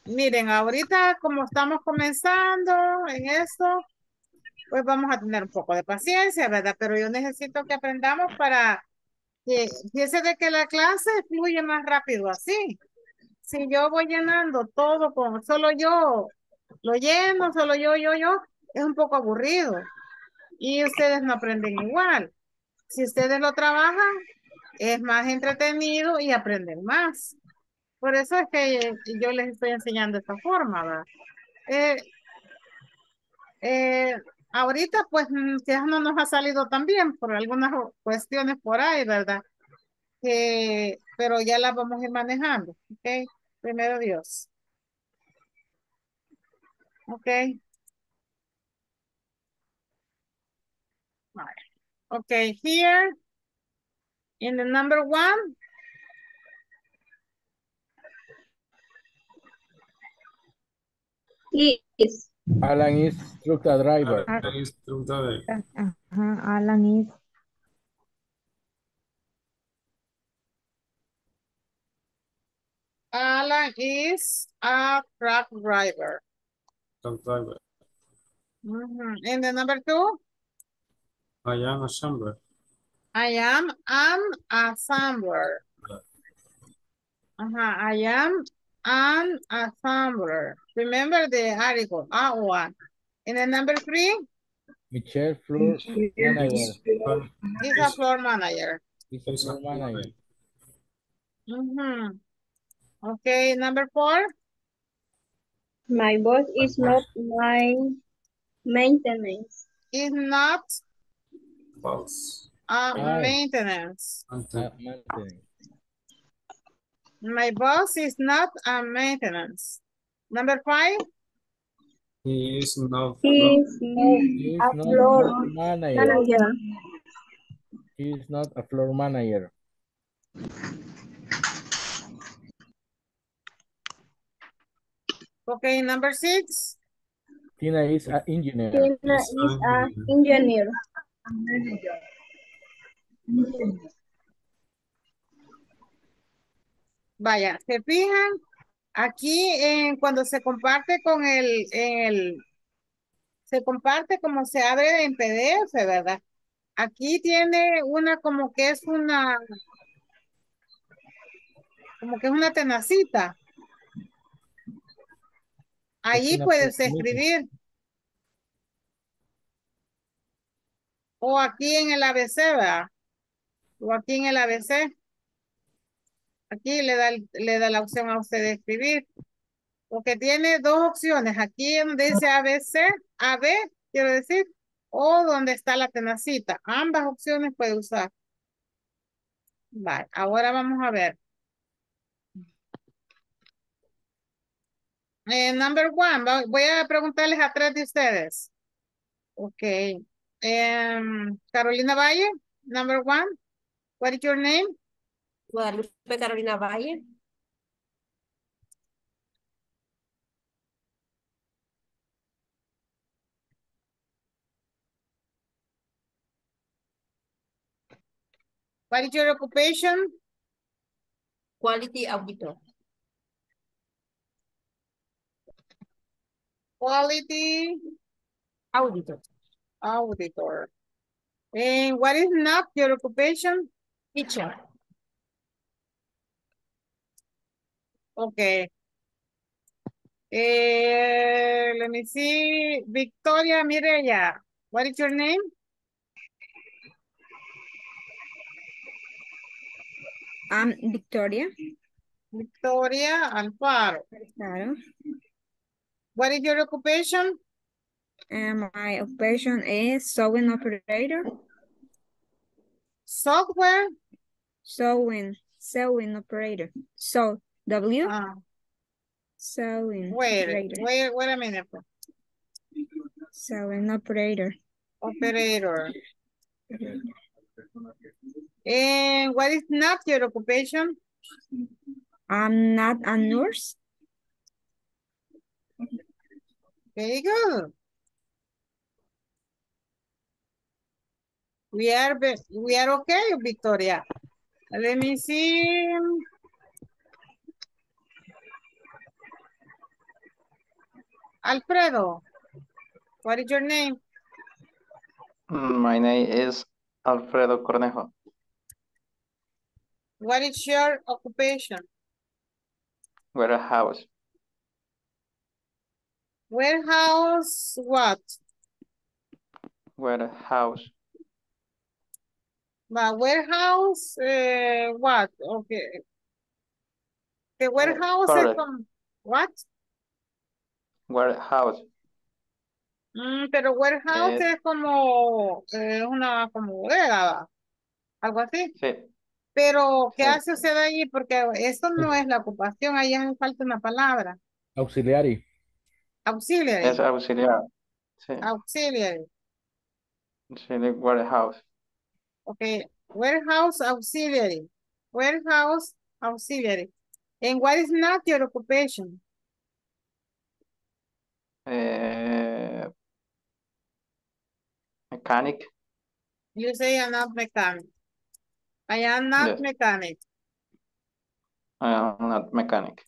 Miren, ahorita como estamos comenzando en esto, pues vamos a tener un poco de paciencia, ¿verdad? Pero yo necesito que aprendamos para que fíjese de que la clase fluye más rápido así. Si yo voy llenando todo con solo yo, lo lleno, solo yo, yo, yo, es un poco aburrido. Y ustedes no aprenden igual. si ustedes lo trabajan, es más entretenido y aprenden más. Por eso es que yo les estoy enseñando esta forma, ¿verdad? Eh, eh, ahorita pues mm, quizás no nos ha salido tan bien por algunas cuestiones por ahí, ¿verdad? Que, pero ya las vamos a ir manejando, ¿ok? Primero Dios. Ok. Right. Okay, here in the number one, Is. truck Alan is truck driver. Ajá, Alan is. Alan is a truck driver. Truck driver. Mhm. And the number two, I am a chamber. I am an assembler. Uh-huh. I am an assembler. Remember the article, ah, one. And then number three Michelle floor manager. is a floor manager. Is a floor manager. Mhm. Okay, number four, My boss is not my maintenance. is not False. a Right. maintenance. Uh, maintenance. My boss is not a maintenance. Number five, He is not. He is not He is a not floor manager. manager. He is not a floor manager. okay, number six, Tina is an engineer. Tina is an engineer. Vaya, se fijan, aquí en cuando se comparte con el, el, se comparte como se abre en PDF, ¿verdad? Aquí tiene una como que es una, como que es una tenacita. Allí puedes escribir. O aquí en el ABC, ¿verdad? O aquí en el ABC. Aquí le da, le da la opción a usted de escribir. Porque tiene dos opciones. Aquí donde dice ABC, AB, quiero decir, o donde está la tenacita. Ambas opciones puede usar. Vale, ahora vamos a ver. Eh, number one, voy a preguntarles a tres de ustedes. Ok. Em, Carolina Valle, number one. What is your name? Guadalupe Carolina Valle. What is your occupation? Quality auditor. Quality Auditor. auditor. And what is not your occupation? Teacher. Okay. Eh, let me see. Victoria Mireya. What is your name? I'm Victoria. Victoria Alfaro. Claro. What is your occupation? And my occupation is sewing operator. Software? Sewing, sewing operator. So, W. Ah, Sewing wait, operator. wait, wait a minute. Sewing operator. Operator. And what is not your occupation? I'm not a nurse. Very good. We are, we are okay, Victoria. Let me see. Alfredo, what is your name? My name is Alfredo Cornejo. What is your occupation? Warehouse. Warehouse, what? Warehouse. Va, warehouse, eh, what? Okay. The warehouse es correct. como, what? Warehouse. Mm, pero warehouse Eh. es como, eh, una, como bodega. Algo así. Sí. Pero, ¿qué Sí. hace usted ahí? Porque eso no es la ocupación, ahí hace falta una palabra. Auxiliary. Auxiliary. Es auxiliar. Sí. Auxiliary. Sí, de warehouse. Okay. Warehouse auxiliary. Warehouse auxiliary. And what is not your occupation? Eh, mechanic. You say I'm not mechanic. I am not Yes. mechanic. I am not mechanic.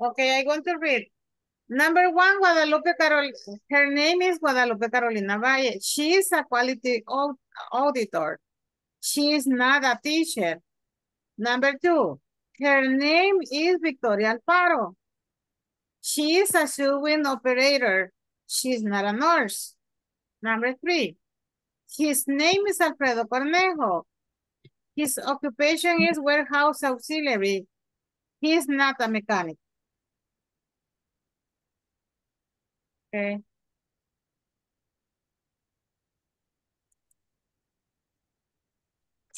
Okay, I want to read. Number one, Guadalupe Carolina. Her name is Guadalupe Carolina Valle. She is a quality au- auditor. She is not a teacher. Number two, her name is Victoria Alfaro. She is a sewing operator. She is not a nurse. Number three, his name is Alfredo Cornejo. His occupation is warehouse auxiliary. He is not a mechanic. Okay.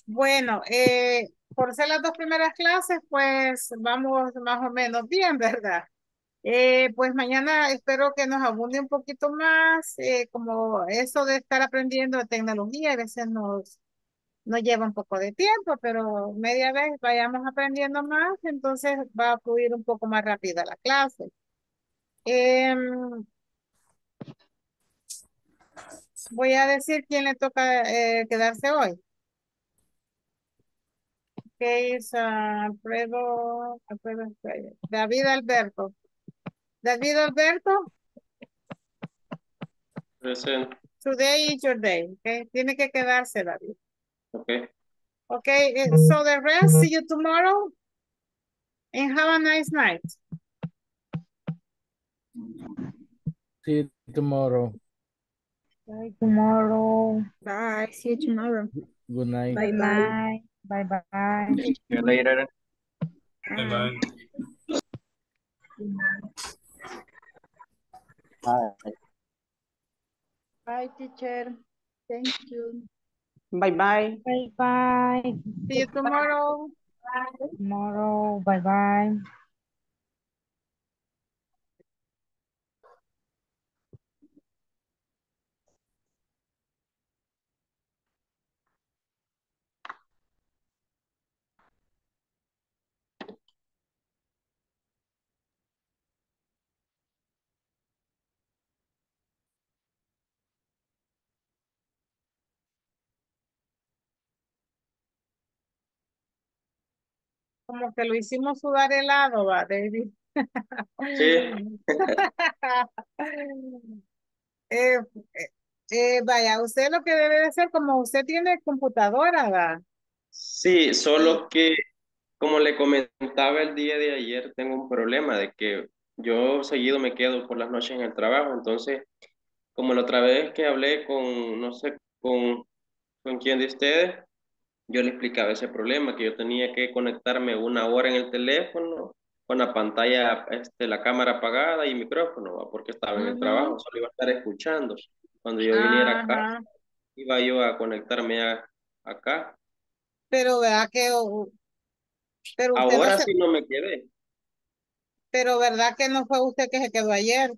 Bueno, eh, por ser las dos primeras clases, pues vamos más o menos bien, ¿verdad? Eh, pues mañana espero que nos abunde un poquito más, eh, como eso de estar aprendiendo de tecnología, a veces nos, nos lleva un poco de tiempo, pero media vez vayamos aprendiendo más, entonces va a fluir un poco más rápida la clase. Em, voy a decir quién le toca eh, quedarse hoy. es Alfredo, Alfredo. David Alberto. David Alberto, Present. today is your day, okay? Tiene que quedarse, David. Okay. Okay, eh, so the rest, see you tomorrow. And have a nice night. See you tomorrow. Bye tomorrow. Bye. See you tomorrow. Good night. Bye bye. Bye bye. See you later. Bye bye. Bye. Bye, teacher. Thank you. Bye bye. Bye bye. See you tomorrow. Tomorrow. Bye Como que lo hicimos sudar helado, va, David. Sí. <laughs> Eh, eh, eh, vaya, usted lo que debe de hacer, como usted tiene computadora, va. Sí, solo que como le comentaba el día de ayer, tengo un problema de que yo seguido me quedo por las noches en el trabajo, entonces, como la otra vez que hablé con, no sé, con, con quién de ustedes, yo le explicaba ese problema, que yo tenía que conectarme una hora en el teléfono con la pantalla, este, la cámara apagada y micrófono, ¿va? porque estaba en el trabajo, solo iba a estar escuchando. Cuando yo viniera acá, iba yo a conectarme a- acá. Pero vea que, pero usted no Ahora se, sí no me quedé. pero verdad que no fue usted que se quedó ayer.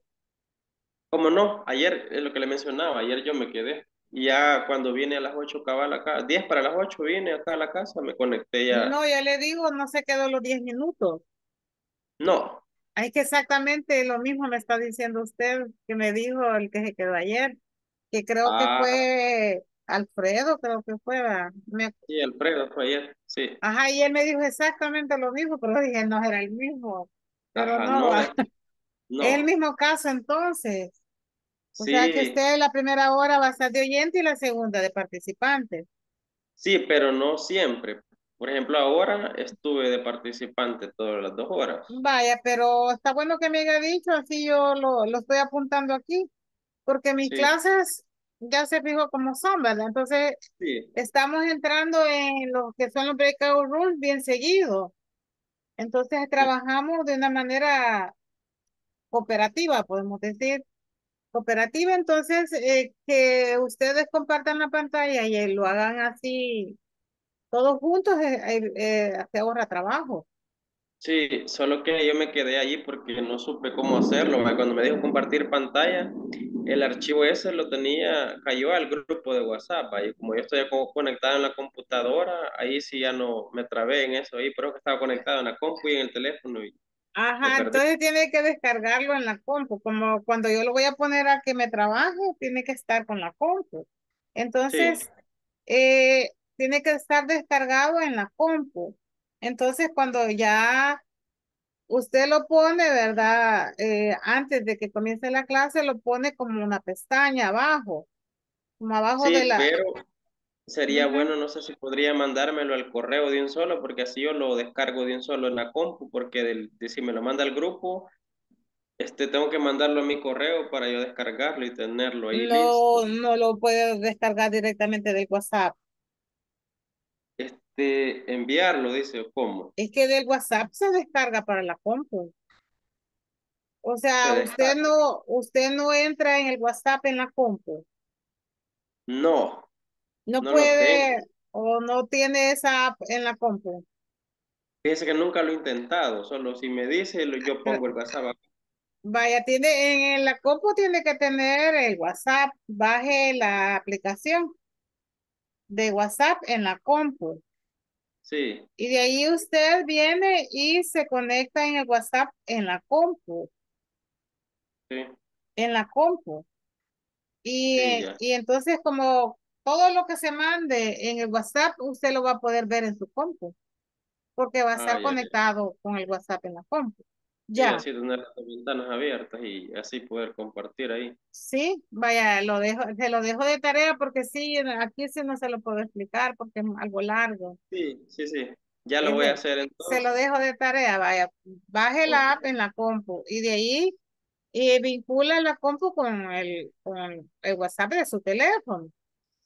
Como no, ayer es lo que le mencionaba, ayer yo me quedé. Y ya cuando vine a las 8 cabal acá, 10 para las 8 vine acá a la casa, me conecté ya. No, ya le digo, no se quedó los 10 minutos. No, Es que exactamente lo mismo me está diciendo usted que me dijo el que se quedó ayer, que creo que Ah. fue Alfredo, creo que fue. Me- sí, Alfredo fue ayer, sí. Ajá, y él me dijo exactamente lo mismo, pero dije, no era el mismo. Pero Ajá, no, no, <laughs> no. Es el mismo caso entonces. O sea que Sí, usted la primera hora va a estar de oyente y la segunda de participante. sí, pero no siempre. Por ejemplo, ahora estuve de participante todas las dos horas. Vaya, pero está bueno que me haya dicho, así yo lo, lo estoy apuntando aquí, porque mis Sí. clases Ya se fijó cómo son, ¿verdad? Entonces, Sí, estamos entrando en lo que son los breakout rules bien seguido. Entonces, trabajamos de una manera cooperativa, podemos decir. Cooperativa, entonces, eh, que ustedes compartan la pantalla y eh, lo hagan así, todos juntos, eh, eh, se ahorra trabajo. sí, solo que yo me quedé allí porque no supe cómo hacerlo. Cuando me dijo compartir pantalla, el archivo ese lo tenía, cayó al grupo de WhatsApp. Ahí como yo estoy co- conectado en la computadora, ahí sí ya no me trabé en eso ahí, pero que estaba conectado en la compu y en el teléfono y Ajá, entonces tiene que descargarlo en la compu, como cuando yo lo voy a poner a que me trabaje, tiene que estar con la compu. Sí, Entonces, eh, tiene que estar descargado en la compu. Entonces, cuando ya usted lo pone, ¿verdad? Eh, antes de que comience la clase, lo pone como una pestaña abajo, como abajo de la... pero sería bueno, no sé si podría mandármelo al correo de un solo, porque así yo lo descargo de un solo en la compu, porque del, de si me lo manda al grupo, este, tengo que mandarlo a mi correo para yo descargarlo y tenerlo ahí. No, no lo puede descargar directamente del WhatsApp. Este, enviarlo, dice, ¿o ¿cómo? Es que del WhatsApp se descarga para la compu. O Se sea, usted no, usted no entra en el WhatsApp en la compu. No, No puede o no tiene esa app en la compu. Fíjese que nunca lo he intentado, solo si me dice, lo- yo pongo el WhatsApp. Vaya, tiene en la compu tiene que tener el WhatsApp. Baje la aplicación de WhatsApp en la compu. Sí, Y de ahí usted viene y se conecta en el WhatsApp en la compu, sí, en la compu. Y, sí, y entonces como todo lo que se mande en el WhatsApp, usted lo va a poder ver en su compu, porque va a Ah, estar ya, ya. conectado con el WhatsApp en la compu. Sí, Ya, así tener las ventanas abiertas y así poder compartir ahí. sí, vaya, lo dejo, se lo dejo de tarea porque sí, aquí sí no se lo puedo explicar porque es algo largo. Sí, sí, sí. Ya lo voy a hacer se lo entonces. dejo de tarea, vaya, baje la app en la compu y de ahí y vincula la compu con el, con el WhatsApp de su teléfono.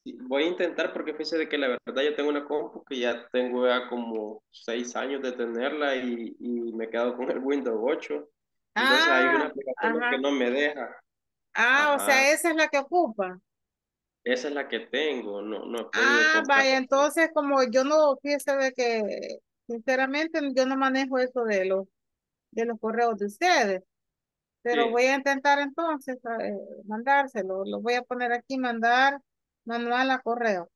Voy a intentar porque fíjese de que la verdad yo tengo una compu que ya tengo ya como seis años de tenerla y, y me he quedado con el Windows 8. Entonces hay Ah, unas aplicaciones que ajá. no me deja. Ah, o Ajá. sea, esa es la que ocupa. Esa es la que tengo. No, no Ah, vaya, entonces como yo no, fíjese de que sinceramente yo no manejo eso de los, de los correos de ustedes, pero Sí, voy a intentar entonces eh, mandárselo. Lo voy a poner aquí, mandar manual a correo.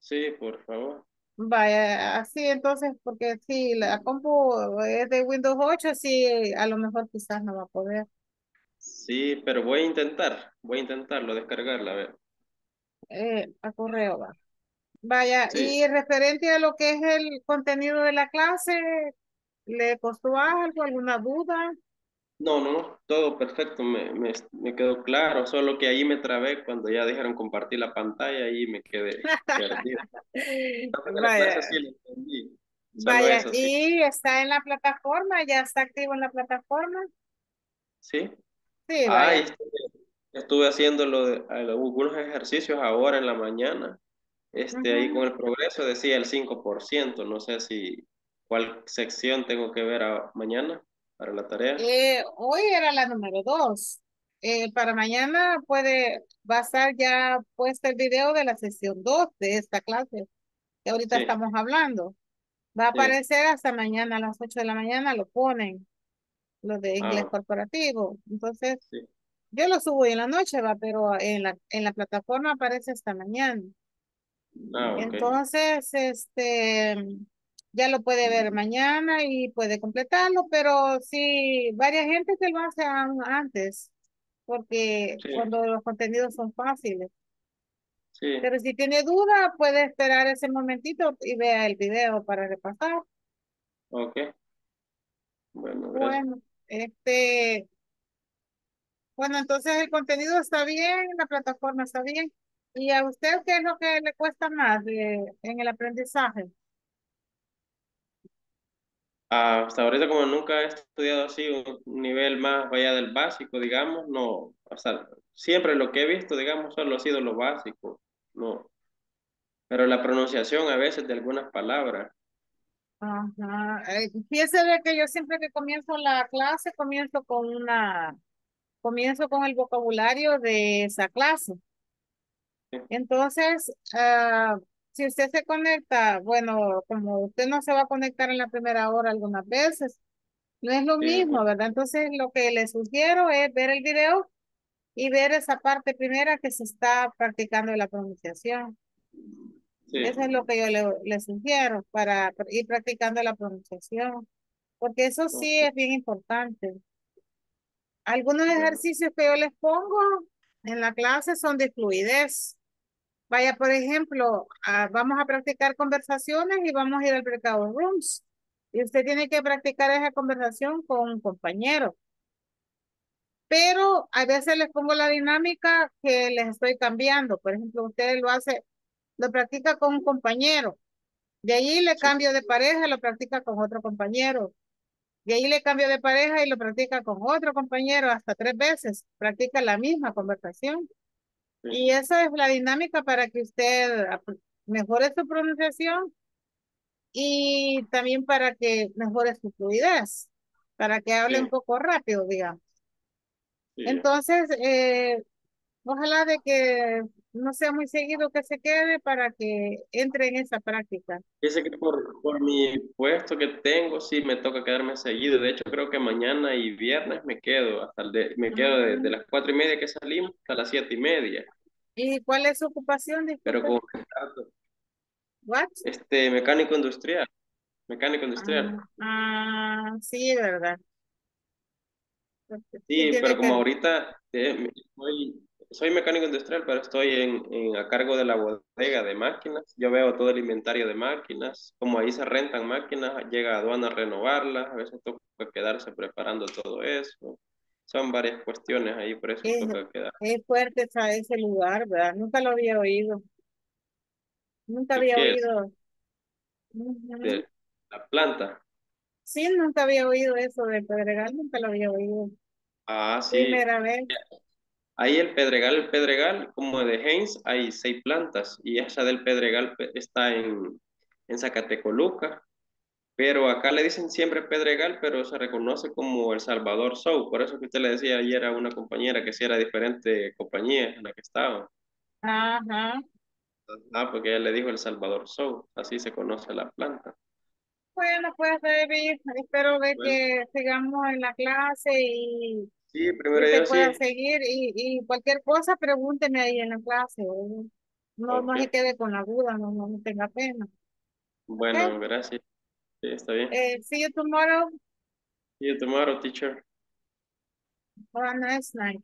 sí, por favor. Vaya, así entonces, porque si la compu es de Windows 8, sí, a lo mejor quizás no va a poder. Sí, pero voy a intentar. Voy a intentarlo, descargarla, a ver. Eh, a correo va. Vaya, Sí. y referente a lo que es el contenido de la clase, ¿le costó algo, alguna duda? No, no, no, todo perfecto, me, me, me quedó claro, solo que ahí me trabé cuando ya dijeron compartir la pantalla y me quedé perdido. <laughs> Vaya, sí vaya, eso sí. y está en la plataforma, ya está activo en la plataforma. ¿Sí? Sí, Ah, estuve, estuve haciendo lo de- algunos ejercicios ahora en la mañana, este, ahí con el progreso decía el 5%, no sé si cuál sección tengo que ver a- mañana para la tarea. Eh, hoy era la número dos. Eh, para mañana puede, va a estar ya puesto el video de la sesión 2 de esta clase que ahorita Sí, estamos hablando. Va a sí, aparecer hasta mañana a las 8 de la mañana, lo ponen, los de inglés ah, corporativo. Entonces, sí, yo lo subo en la noche, va, pero en la, en la plataforma aparece hasta mañana. ah. Entonces, este, ya lo puede ver mañana y puede completarlo, pero sí, varias gente que lo hace an- antes, porque Sí, cuando los contenidos son fáciles. sí, Pero si tiene duda, puede esperar ese momentito y vea el video para repasar. ok. Bueno, gracias. Bueno, este, bueno, entonces el contenido está bien, la plataforma está bien. ¿Y a usted qué es lo que le cuesta más de- en el aprendizaje? Hasta ahorita como nunca he estudiado así un nivel más allá del básico, digamos, no, hasta siempre lo que he visto, digamos, solo ha sido lo básico, no. Pero la pronunciación a veces de algunas palabras. Ajá. Eh, fíjese de que yo siempre que comienzo la clase, comienzo con una, comienzo con el vocabulario de esa clase. Entonces, ah, si usted se conecta, bueno, como usted no se va a conectar en la primera hora algunas veces, no es lo mismo, ¿verdad? Entonces, lo que le sugiero es ver el video y ver esa parte primera que se está practicando la pronunciación. Sí. Eso es lo que yo le, le sugiero para ir practicando la pronunciación, porque eso sí es bien importante. Algunos ejercicios que yo les pongo en la clase son de fluidez. Vaya, por ejemplo, ah, vamos a practicar conversaciones y vamos a ir al breakout rooms. Y usted tiene que practicar esa conversación con un compañero. Pero a veces les pongo la dinámica que les estoy cambiando. Por ejemplo, usted lo hace, lo practica con un compañero. De ahí le cambio de pareja, lo practica con otro compañero. De ahí le cambio de pareja y lo practica con otro compañero hasta tres veces. Practica la misma conversación. Y esa es la dinámica para que usted mejore su pronunciación y también para que mejore su fluidez, para que hable Sí. un poco rápido, digamos. Sí. Entonces, eh, ojalá de que no sea muy seguido que se quede para que entre en esa práctica. Dice que por, por mi puesto que tengo, sí me toca quedarme seguido. De hecho, creo que mañana y viernes me quedo hasta el de, me quedo de, de las cuatro y media que salimos hasta las siete y media. ¿Y cuál es su ocupación? Pero Disculpe. como What? este mecánico industrial, mecánico industrial. Ah, sí, verdad. Sí, pero como que- ahorita eh, soy, soy mecánico industrial, pero estoy en, en- a cargo de la bodega de máquinas. Yo veo todo el inventario de máquinas. Como ahí se rentan máquinas, llega a aduana a renovarlas. A veces toca quedarse preparando todo eso. Son varias cuestiones ahí, por eso Es, toca quedar. es fuerte esa- ese lugar, ¿verdad? Nunca lo había oído. Nunca ¿De había oído. De la planta. Sí, nunca había oído eso de Pedregal, nunca lo había oído. Ah, sí. Primera vez. Ahí el Pedregal, el Pedregal, como de Heinz, hay seis plantas y esa del Pedregal pe- está en, en Zacatecoluca, pero acá le dicen siempre Pedregal, pero se reconoce como El Salvador Show, por eso que usted le decía ayer a una compañera que si era diferente compañía en la que estaba. Ajá. Ah, porque ella le dijo El Salvador Show, así se conoce la planta. Bueno, pues David, espero de Bueno. que sigamos en la clase y, Sí, primero se Dios, pueda sí. seguir y, y cualquier cosa pregúnteme ahí en la clase. No, no Ok. se quede con la duda, no, no, no tenga pena. Bueno, gracias. Sí, está bien. Eh, see you tomorrow. See you tomorrow, teacher. Have a nice night.